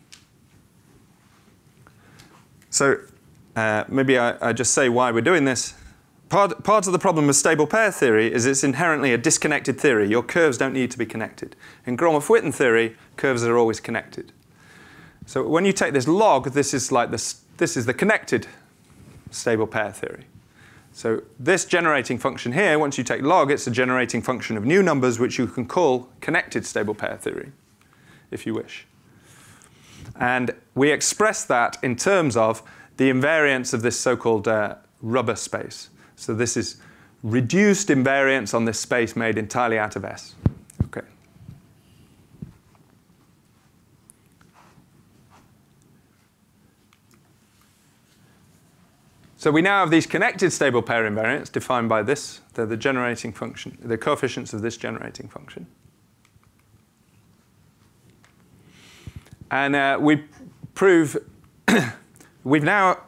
So uh, maybe I, I just say why we're doing this. Part, part of the problem with stable pair theory is it's inherently a disconnected theory. Your curves don't need to be connected. In Gromov-Witten theory, curves are always connected. So when you take this log, this is like this, this is the connected stable pair theory. So this generating function here, once you take log, it's a generating function of new numbers, which you can call connected stable pair theory, if you wish. And we express that in terms of the invariance of this so-called uh, rubber space. So this is reduced invariance on this space made entirely out of S. Okay. So we now have these connected stable pair invariants defined by this. They're the generating function, the coefficients of this generating function. And uh, we prove, we've now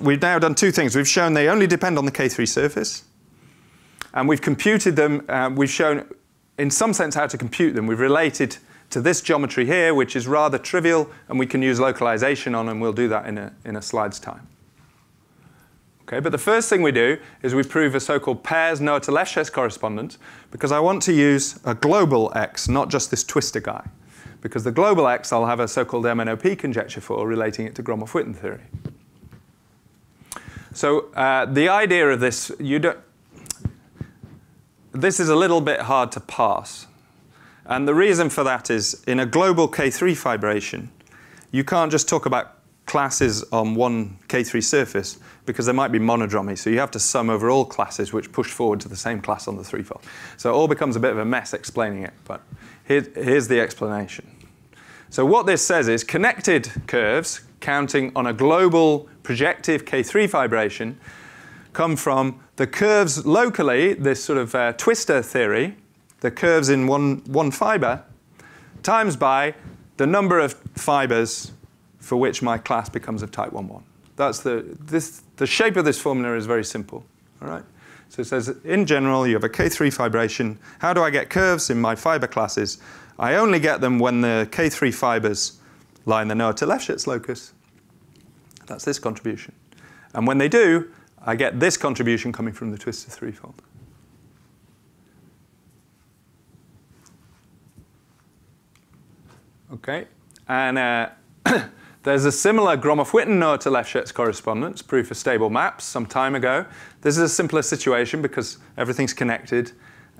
we've now done two things. We've shown they only depend on the K3 surface, and we've computed them. Uh, we've shown, in some sense, how to compute them. We've related to this geometry here, which is rather trivial, and we can use localization on, and we'll do that in a, in a slide's time. Okay, but the first thing we do is we prove a so-called pairs Noether correspondence, because I want to use a global X, not just this twistor guy. Because the global X I'll have a so-called MNOP conjecture for, relating it to Gromov-Witten theory. So uh, the idea of this, you don't, this is a little bit hard to pass. And the reason for that is in a global K3 fibration, you can't just talk about classes on one K3 surface because there might be monodromy. So you have to sum over all classes which push forward to the same class on the threefold. So it all becomes a bit of a mess explaining it. But here, here's the explanation. So what this says is connected curves counting on a global projective K3 fibration come from the curves locally, this sort of uh, twistor theory, the curves in one, one fiber, times by the number of fibers for which my class becomes of type 1,1. That's the, this, the shape of this formula is very simple. All right? So it says, in general, you have a K3 fibration. How do I get curves in my fiber classes? I only get them when the K3 fibers in the Noether Lefschetz locus. That's this contribution. And when they do, I get this contribution coming from the twistor threefold. Okay, and uh, there's a similar Gromov-Witten Noether Lefschetz correspondence, proof of stable maps, some time ago. This is a simpler situation because everything's connected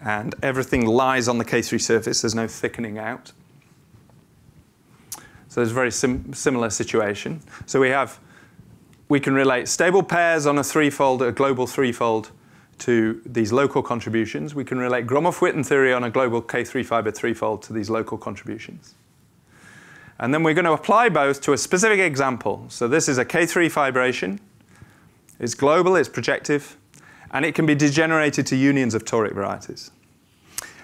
and everything lies on the K3 surface. There's no thickening out. So there's a very sim similar situation. So we have, we can relate stable pairs on a threefold, a global threefold, to these local contributions. We can relate Gromov-Witten theory on a global K3 fiber threefold to these local contributions. And then we're going to apply both to a specific example. So this is a K3 fibration. It's global, it's projective, and it can be degenerated to unions of toric varieties.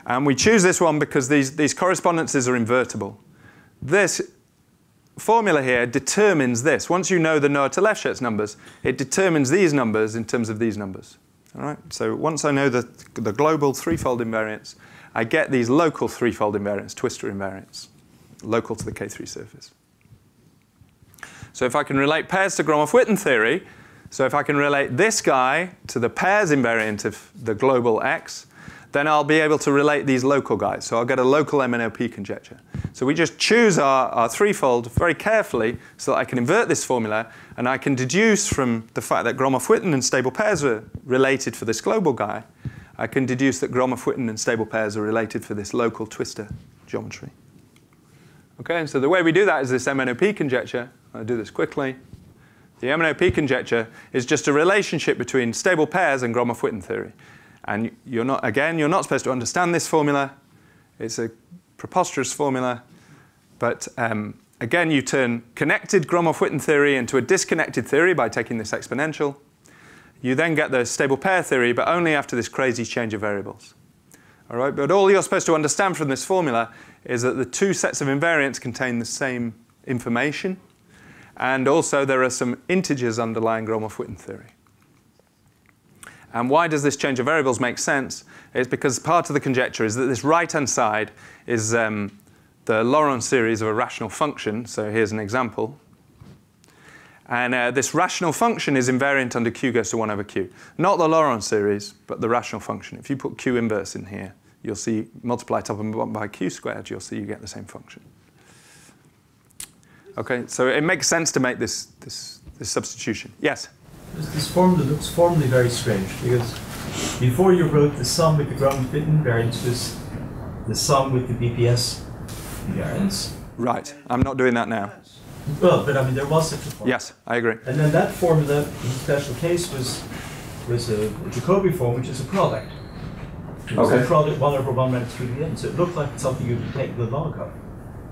And we choose this one because these, these correspondences are invertible. This formula here determines this. Once you know the Noether Lefschetz numbers, it determines these numbers in terms of these numbers. All right? So once I know the, the global threefold invariants, I get these local threefold invariants, twistor invariants local to the K3 surface. So if I can relate pairs to Gromov-Witten theory, so if I can relate this guy to the pairs invariant of the global X, then I'll be able to relate these local guys. So I'll get a local MNOP conjecture. So we just choose our, our threefold very carefully so that I can invert this formula and I can deduce from the fact that Gromov-Witten and stable pairs are related for this global guy, I can deduce that Gromov-Witten and stable pairs are related for this local twistor geometry. Okay, and so the way we do that is this MNOP conjecture. I'll do this quickly. The MNOP conjecture is just a relationship between stable pairs and Gromov-Witten theory. And you're not, again, you're not supposed to understand this formula. It's a preposterous formula. But um, again, you turn connected Gromov-Witten theory into a disconnected theory by taking this exponential. You then get the stable pair theory, but only after this crazy change of variables. All right, but all you're supposed to understand from this formula is that the two sets of invariants contain the same information, and also there are some integers underlying Gromov-Witten theory. And why does this change of variables make sense? It's because part of the conjecture is that this right-hand side is um, the Laurent series of a rational function. So here's an example. And uh, this rational function is invariant under q goes to 1 over q. Not the Laurent series, but the rational function. If you put q inverse in here, you'll see multiply top and bottom by q squared, you'll see you get the same function. Okay, so it makes sense to make this, this, this substitution. Yes? This, form formula looks formally very strange because before you wrote the sum with the Gromov-Witten invariance was the sum with the BPS invariance. Right, I'm not doing that now. Well, but I mean, there was such a formula. Yes, I agree. And then that formula, in the special case, was was a, Jacobi form, which is a product. It was Okay. a product 1 over 1 minus 2 to the n. So it looked like something you would take the log of.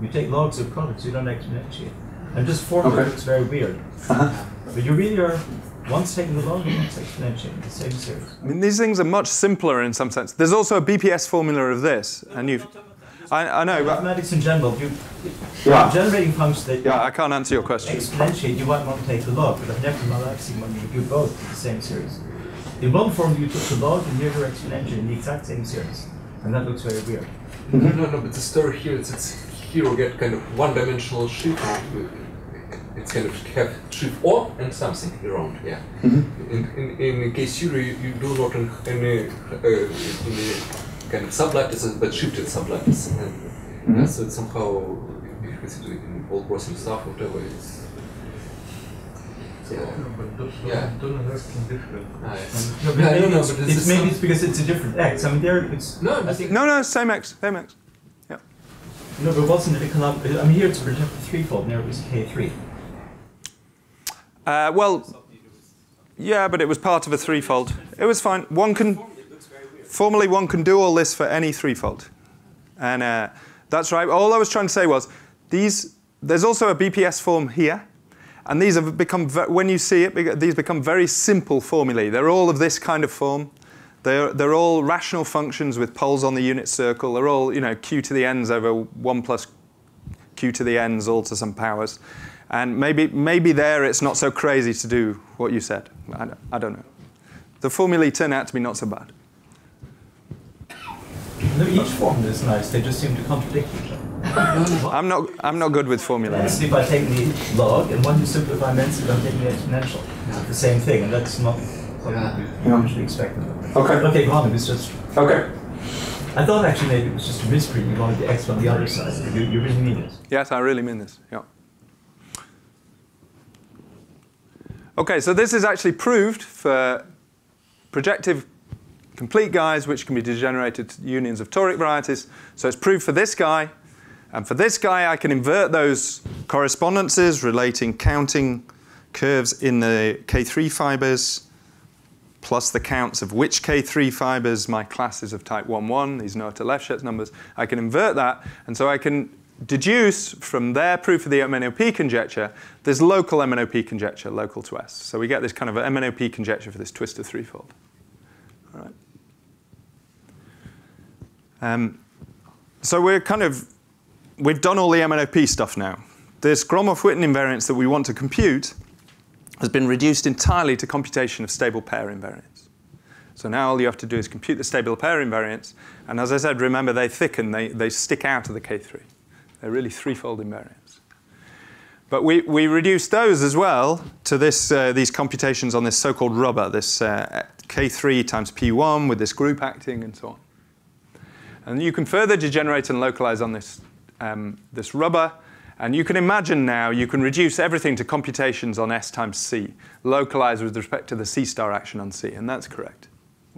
You take logs of products, you don't exponentiate. And this formula Okay. looks very weird. Uh-huh. But you really are once taking the log and once exponentiating the same series. I mean, these things are much simpler in some sense. There's also a BPS formula of this, and you've. I, I know, but Mathematics in general, you, Yeah. generating functions that yeah, I can't answer your question. exponentiate, you might want to take the log, but I've never not actually when you do both in the same series. In one form, you took the log, and here you're exponential in the exact same series, and that looks very weird. No, no, no, but the story here is it's here we get kind of one-dimensional shift. It's kind of have shift or and something around. Yeah. In in in case you you, you do not in any uh, in the kind of sublattices but shifted sublattice, and yeah, so it's somehow difficult to do it in all crossing stuff whatever it's. So, But those Yeah. don't have different. ah, No, but Yeah, maybe, don't it's, it's, maybe it's because it's a different X. I mean, there it's no, I think No, no, same X, same X. Yeah. No, but wasn't it a column? I mean, here it's a projected threefold, and there it was K three. Uh, well, yeah, but it was part of a threefold. It was fine. One can formally one can do all this for any threefold, and uh, that's right. All I was trying to say was these. There's also a BPS form here, and these have become when you see it, these become very simple formulae. They're all of this kind of form. They're, they're all rational functions with poles on the unit circle. They're all, you know, q to the n's over 1 plus q to the n's all to some powers. And maybe, maybe there it's not so crazy to do what you said. I don't, I don't know. The formulae turn out to be not so bad. No, each formula is nice. They just seem to contradict each other. I'm not, I'm not good with formulae. Immensely by taking the log, and one you simplify immensely by taking the exponential. It's the same thing, and that's not Yeah. How much do you expect? Okay. Okay, come on, it was just. Okay. I thought actually maybe it was just a misprint. You wanted the X on the other side. You, you really mean this? Yes, I really mean this. Yeah. Okay, so this is actually proved for projective complete guys, which can be degenerated to unions of toric varieties. So it's proved for this guy. And for this guy, I can invert those correspondences relating counting curves in the K3 fibers plus the counts of which K3 fibers my class is of type 1, 1, these Noether Lefschetz numbers. I can invert that, and so I can deduce from their proof of the MNOP conjecture this local MNOP conjecture, local to S. So we get this kind of MNOP conjecture for this twistor threefold. All right. Um, so we're kind of, we've done all the MNOP stuff now. This Gromov-Witten invariance that we want to compute has been reduced entirely to computation of stable pair invariance. So now all you have to do is compute the stable pair invariance. And as I said, remember they thicken, they, they stick out of the K3. They're really threefold invariants. But we, we reduced those as well to this, uh, these computations on this so-called rubber, this uh, K3 times P1 with this group acting and so on. And you can further degenerate and localize on this, um, this rubber. And you can imagine now you can reduce everything to computations on S times C, localize with respect to the C star action on C, and that's correct.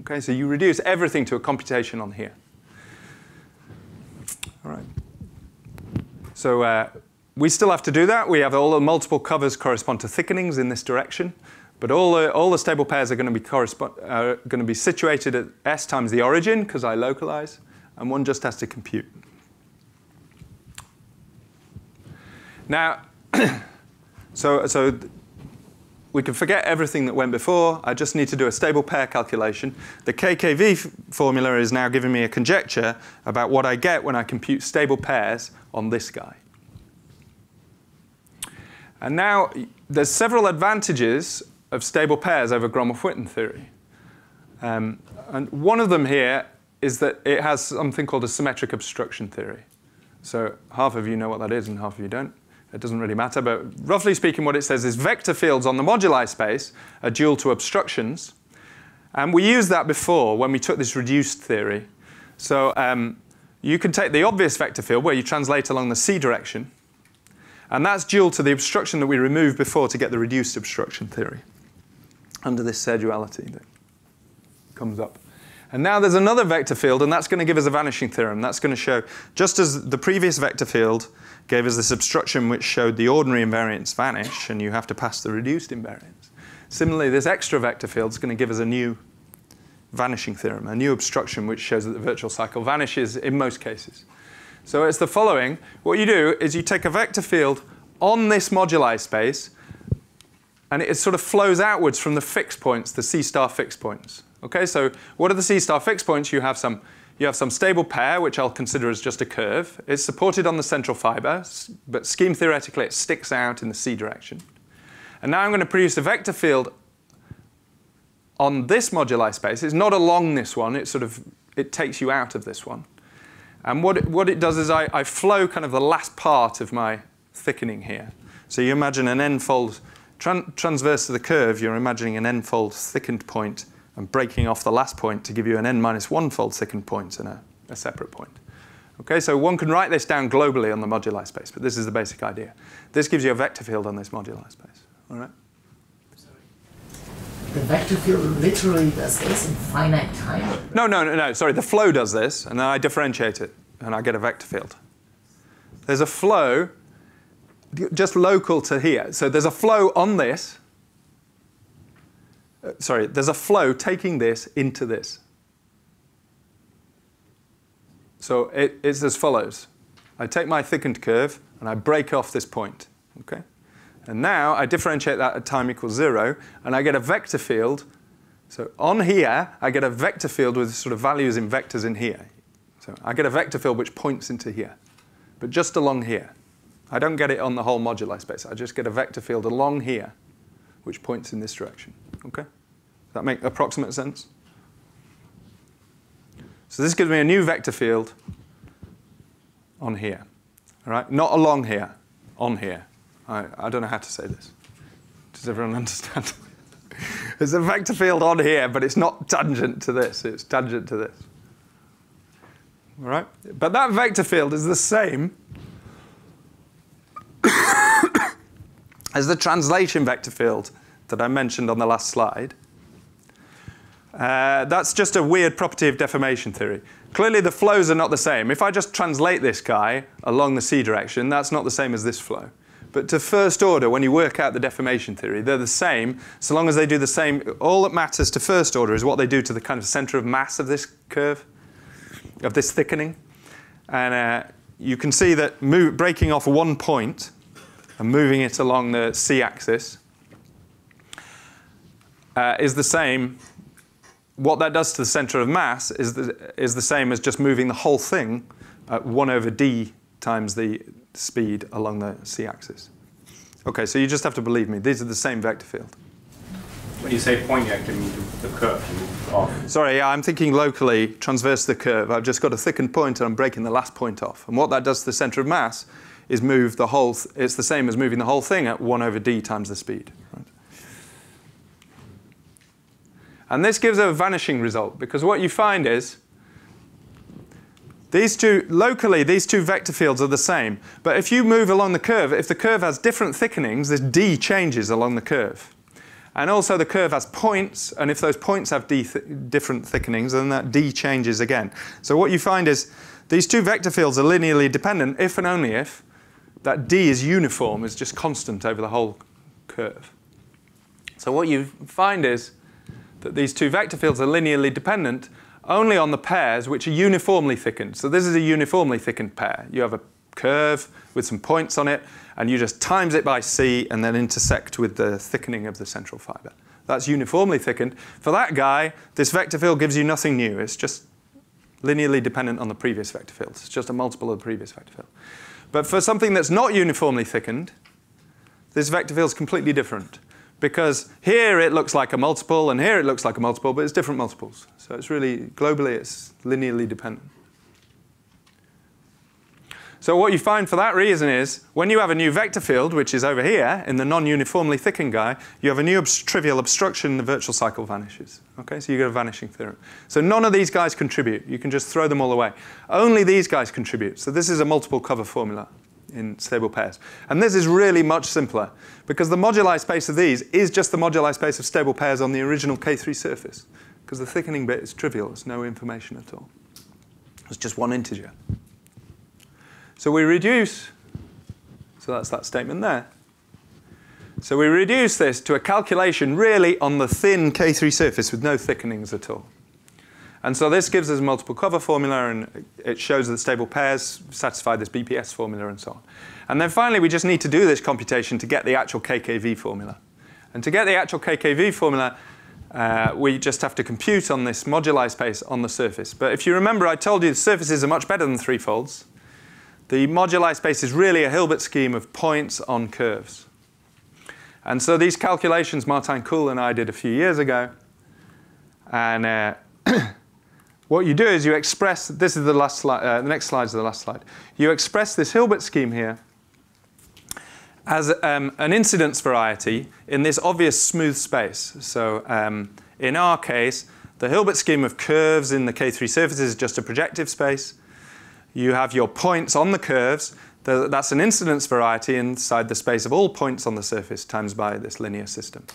Okay, so you reduce everything to a computation on here. All right. So uh, we still have to do that. We have all the multiple covers correspond to thickenings in this direction. But all the, all the stable pairs are going to be, correspond, uh, going to be situated at S times the origin, because I localize. And one just has to compute. Now, so, so we can forget everything that went before. I just need to do a stable pair calculation. The KKV formula is now giving me a conjecture about what I get when I compute stable pairs on this guy. And now there's several advantages of stable pairs over Gromov-Witten theory. Um, and one of them here is that it has something called a symmetric obstruction theory. So half of you know what that is and half of you don't. It doesn't really matter, but roughly speaking, what it says is vector fields on the moduli space are dual to obstructions. And we used that before when we took this reduced theory. So um, you can take the obvious vector field where you translate along the c direction, and that's dual to the obstruction that we removed before to get the reduced obstruction theory under this said duality that comes up. And now there's another vector field, and that's going to give us a vanishing theorem. That's going to show, just as the previous vector field gave us this obstruction which showed the ordinary invariants vanish, and you have to pass the reduced invariance. Similarly, this extra vector field is going to give us a new vanishing theorem, a new obstruction which shows that the virtual cycle vanishes in most cases. So it's the following. What you do is you take a vector field on this moduli space, and it sort of flows outwards from the fixed points, the C star fixed points. Okay, so what are the C star fixed points? You have some you have some stable pair, which I'll consider as just a curve. It's supported on the central fiber, but scheme theoretically it sticks out in the C direction. And now I'm going to produce a vector field on this moduli space. It's not along this one, it sort of it takes you out of this one. And what it, what it does is I, I flow kind of the last part of my thickening here. So you imagine an n-fold, tran transverse to the curve, you're imagining an n-fold thickened point and breaking off the last point to give you an n minus one fold thickened point and a, a separate point. Okay, so one can write this down globally on the moduli space, but this is the basic idea. This gives you a vector field on this moduli space. All right? The vector field literally does this in finite time. No, no, no, no. Sorry, the flow does this, and then I differentiate it, and I get a vector field. There's a flow just local to here. So there's a flow on this. Uh, sorry, there's a flow taking this into this. So it, it's as follows. I take my thickened curve, and I break off this point. Okay? And now I differentiate that at time equals zero, and I get a vector field. So on here, I get a vector field with sort of values in vectors in here. So I get a vector field which points into here, but just along here. I don't get it on the whole moduli space. I just get a vector field along here, which points in this direction. Okay? That make approximate sense? So this gives me a new vector field on here. All right? Not along here, on here. I, I don't know how to say this. Does everyone understand? There's a vector field on here, but it's not tangent to this. It's tangent to this. All right? But that vector field is the same as the translation vector field that I mentioned on the last slide. Uh, that's just a weird property of deformation theory. Clearly, the flows are not the same. If I just translate this guy along the c direction, that's not the same as this flow. But to first order, when you work out the deformation theory, they're the same so long as they do the same. All that matters to first order is what they do to the kind of center of mass of this curve, of this thickening. And uh, you can see that move, breaking off one point and moving it along the c axis uh, is the same. What that does to the center of mass is the, is the same as just moving the whole thing at 1 over d times the speed along the c-axis. Okay, so you just have to believe me. These are the same vector field. When you say point, you actually mean the curve, off. Sorry, yeah, I'm thinking locally, transverse the curve. I've just got a thickened point and I'm breaking the last point off. And what that does to the center of mass is move the whole, it's the same as moving the whole thing at 1 over d times the speed. Right? And this gives a vanishing result because what you find is these two, locally, these two vector fields are the same. But if you move along the curve, if the curve has different thickenings, this d changes along the curve. And also the curve has points, and if those points have th different thickenings, then that d changes again. So what you find is these two vector fields are linearly dependent if and only if that d is uniform, is just constant over the whole curve. So what you find is that these two vector fields are linearly dependent only on the pairs which are uniformly thickened. So this is a uniformly thickened pair. You have a curve with some points on it, and you just times it by c and then intersect with the thickening of the central fiber. That's uniformly thickened. For that guy, this vector field gives you nothing new. It's just linearly dependent on the previous vector field. It's just a multiple of the previous vector field. But for something that's not uniformly thickened, this vector field is completely different. Because here it looks like a multiple, and here it looks like a multiple, but it's different multiples. So it's really, globally, it's linearly dependent. So what you find for that reason is, when you have a new vector field, which is over here, in the non-uniformly thickened guy, you have a new obst trivial obstruction, and the virtual cycle vanishes. Okay, so you get a vanishing theorem. So none of these guys contribute. You can just throw them all away. Only these guys contribute. So this is a multiple cover formula in stable pairs. And this is really much simpler, because the moduli space of these is just the moduli space of stable pairs on the original K3 surface, because the thickening bit is trivial. It's no information at all. It's just one integer. So we reduce, so that's that statement there. So we reduce this to a calculation really on the thin K3 surface with no thickenings at all. And so this gives us a multiple cover formula, and it shows that stable pairs satisfy this BPS formula and so on. And then finally, we just need to do this computation to get the actual KKV formula. And to get the actual KKV formula, uh, we just have to compute on this moduli space on the surface. But if you remember, I told you the surfaces are much better than threefolds. The moduli space is really a Hilbert scheme of points on curves. And so these calculations Martin Kool and I did a few years ago. And uh, what you do is you express, this is the last slide, uh, the next slide is the last slide. You express this Hilbert scheme here as um, an incidence variety in this obvious smooth space. So um, in our case, the Hilbert scheme of curves in the K3 surfaces is just a projective space you have your points on the curves. That's an incidence variety inside the space of all points on the surface times by this linear system.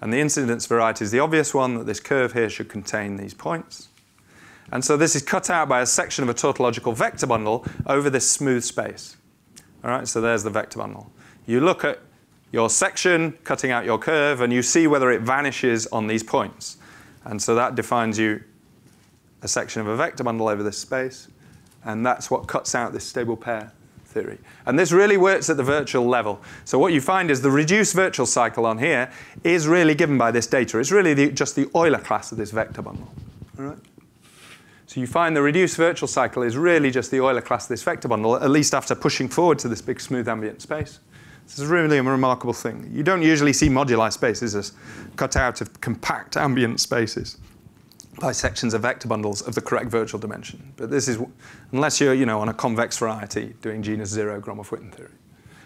And the incidence variety is the obvious one that this curve here should contain these points. And so this is cut out by a section of a tautological vector bundle over this smooth space. All right, so there's the vector bundle. You look at your section, cutting out your curve, and you see whether it vanishes on these points. And so that defines you a section of a vector bundle over this space. And that's what cuts out this stable pair theory. And this really works at the virtual level. So what you find is the reduced virtual cycle on here is really given by this data. It's really the, just the Euler class of this vector bundle. All right? So you find the reduced virtual cycle is really just the Euler class of this vector bundle, at least after pushing forward to this big smooth ambient space. This is really a remarkable thing. You don't usually see moduli spaces as cut out of compact ambient spaces by sections of vector bundles of the correct virtual dimension. But this is, unless you're you know, on a convex variety doing genus zero Gromov-Witten theory.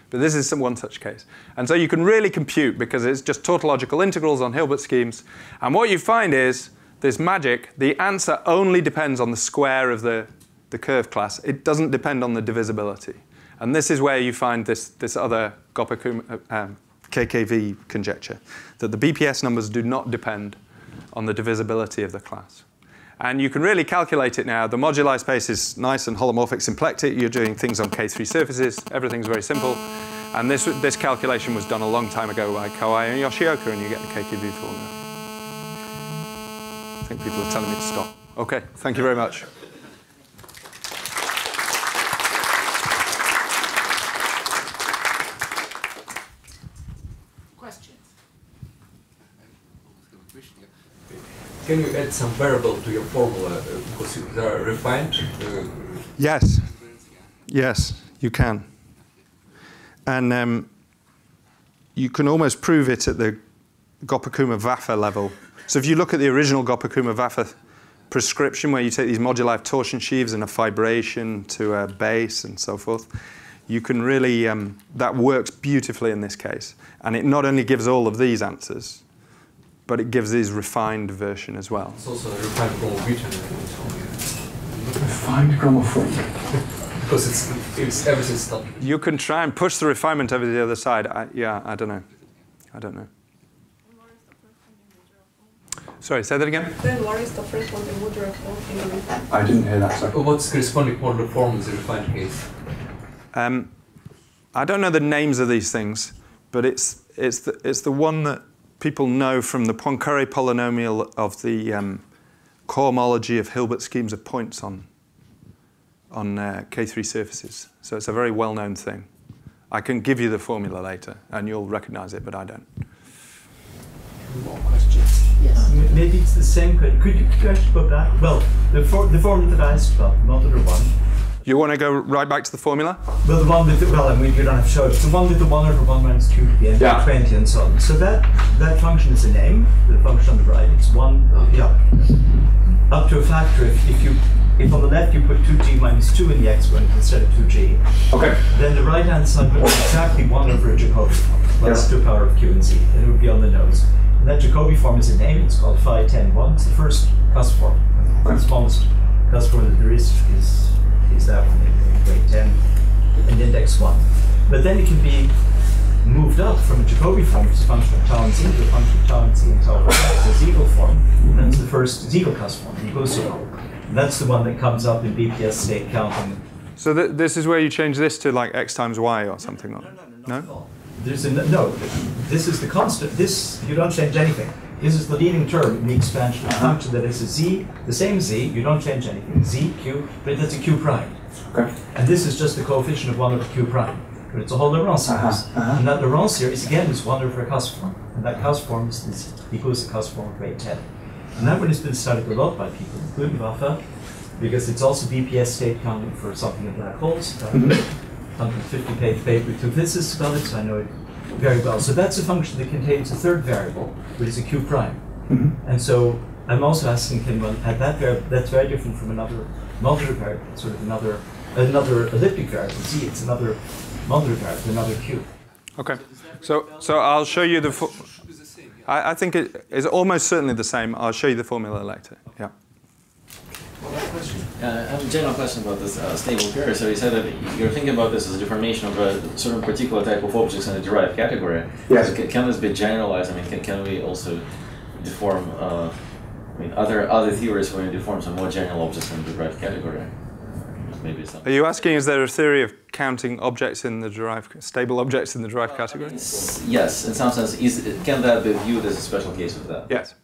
But this is some one such case. And so you can really compute because it's just tautological integrals on Hilbert schemes. And what you find is this magic, the answer only depends on the square of the, the curve class. It doesn't depend on the divisibility. And this is where you find this, this other Gopa um, KKV conjecture, that the BPS numbers do not depend on the divisibility of the class. And you can really calculate it now. The moduli space is nice and holomorphic symplectic. You're doing things on K3 surfaces. Everything's very simple. And this, this calculation was done a long time ago by Kawai and Yoshioka, and you get the KKV formula. I think people are telling me to stop. OK, thank you very much. Questions. Can you add some variable to your formula uh, because they are refined? Uh, yes. Yes, you can. And um, you can almost prove it at the Gopakumar-Vafa level. So if you look at the original Gopakumar-Vafa prescription, where you take these moduli of torsion sheaves and a fibration to a base and so forth, you can really, um, that works beautifully in this case. And it not only gives all of these answers, but it gives this refined version as well. It's also a refined Gromov-Witten. Refined chromophore. because it's, it's everything's stuck. You can try and push the refinement over to the other side. I, yeah, I don't know. I don't know. Sorry, say that again? Then what is the first one, the Woodruff form? I didn't hear that, sorry. What's corresponding modular form in the refined case? Um, I don't know the names of these things, but it's, it's, the, it's the one that people know from the Poincare polynomial of the um, cohomology of Hilbert schemes of points on, on uh, K3 surfaces. So it's a very well-known thing. I can give you the formula later, and you'll recognize it, but I don't. More questions? Yes. Uh, m- Maybe it's the same question. Could you, could you actually put that? Well, the, for, the formula that I asked about, the one, You want to go right back to the formula? well, the one with the, well, I mean, you don't have to show it. The one with the 1 over 1 minus q to the n Yeah. 20 and so on. So that, that function is a name, the function on the right. It's 1, yeah, up to a factor if, if you, if on the left you put 2g minus 2 in the exponent instead of 2g, Okay. then the right hand side would be exactly 1 over a Jacobi form, plus Yeah. 2 power of q and z, and it would be on the nose. And that Jacobi form is a name, it's called phi 10 1. It's the first cusp form. The smallest cusp form that there is is, is that one, in weight 10, and index 1. But then it can be moved up from a Jacobi form, which is a function of tau and z, to a function of tau and z and tau over It's a Siegel form. And that's the first Siegel cusp form, the Gaussian. That's the one that comes up in BPS state counting So th this is where you change this to like x times y or something? Or, no? There's a, no, this is the constant. This, you don't change anything. This is the leading term in the expansion of the function that is a z, the same z, you don't change anything. z, q, but that's a q prime. Okay. And this is just the coefficient of 1 over q prime. But it's a whole Laurent series. Uh-huh, uh-huh. And that Laurent series, again, is 1 over a cusp form. And that cusp form is this, equals the cusp form of rate 10. And that one has been studied a lot by people, including Vafa, because it's also BPS state counting for something in black holes. Uh, 150 page paper to physicists about it, so I know it very well. So that's a function that contains a third variable, which is a q prime. Mm-hmm. And so I'm also asking him, well, add that variable? That's very different from another modular variable, sort of another another elliptic variable. Z, it's another modular variable, another q. Okay. So, so I'll show you the. fo- I, I think it is almost certainly the same. I'll show you the formula later. Yeah. Uh, I have a general question about this uh, stable pair. So you said that you're thinking about this as a deformation of a certain particular type of objects in a derived category. Yes. So ca- can this be generalized? I mean, can, can we also deform? Uh, I mean, other other theories where you deform some more general objects in the derived category. Maybe some. Are you asking, is there a theory of counting objects in the derived, stable objects in the derived category? S- Yes, in some sense, is, can that be viewed as a special case of that? Yes.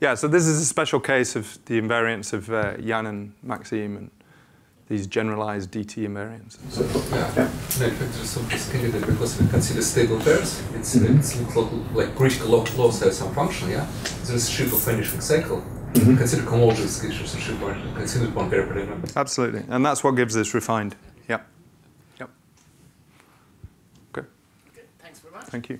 Yeah, so this is a special case of the invariance of uh, Yan and Maxim and these generalized DT invariants. So, yeah, no, in fact, there's some this candidate because we consider stable pairs. It's Mhm. it's look like critical law laws have some function. Yeah, there's a sheaf of vanishing cycle. Mhm. Consider homologous cases of shape one. Consider one pair per element. Absolutely. And that's what gives this refined. Yep. Yep. Okay. Thanks very much. Thank you.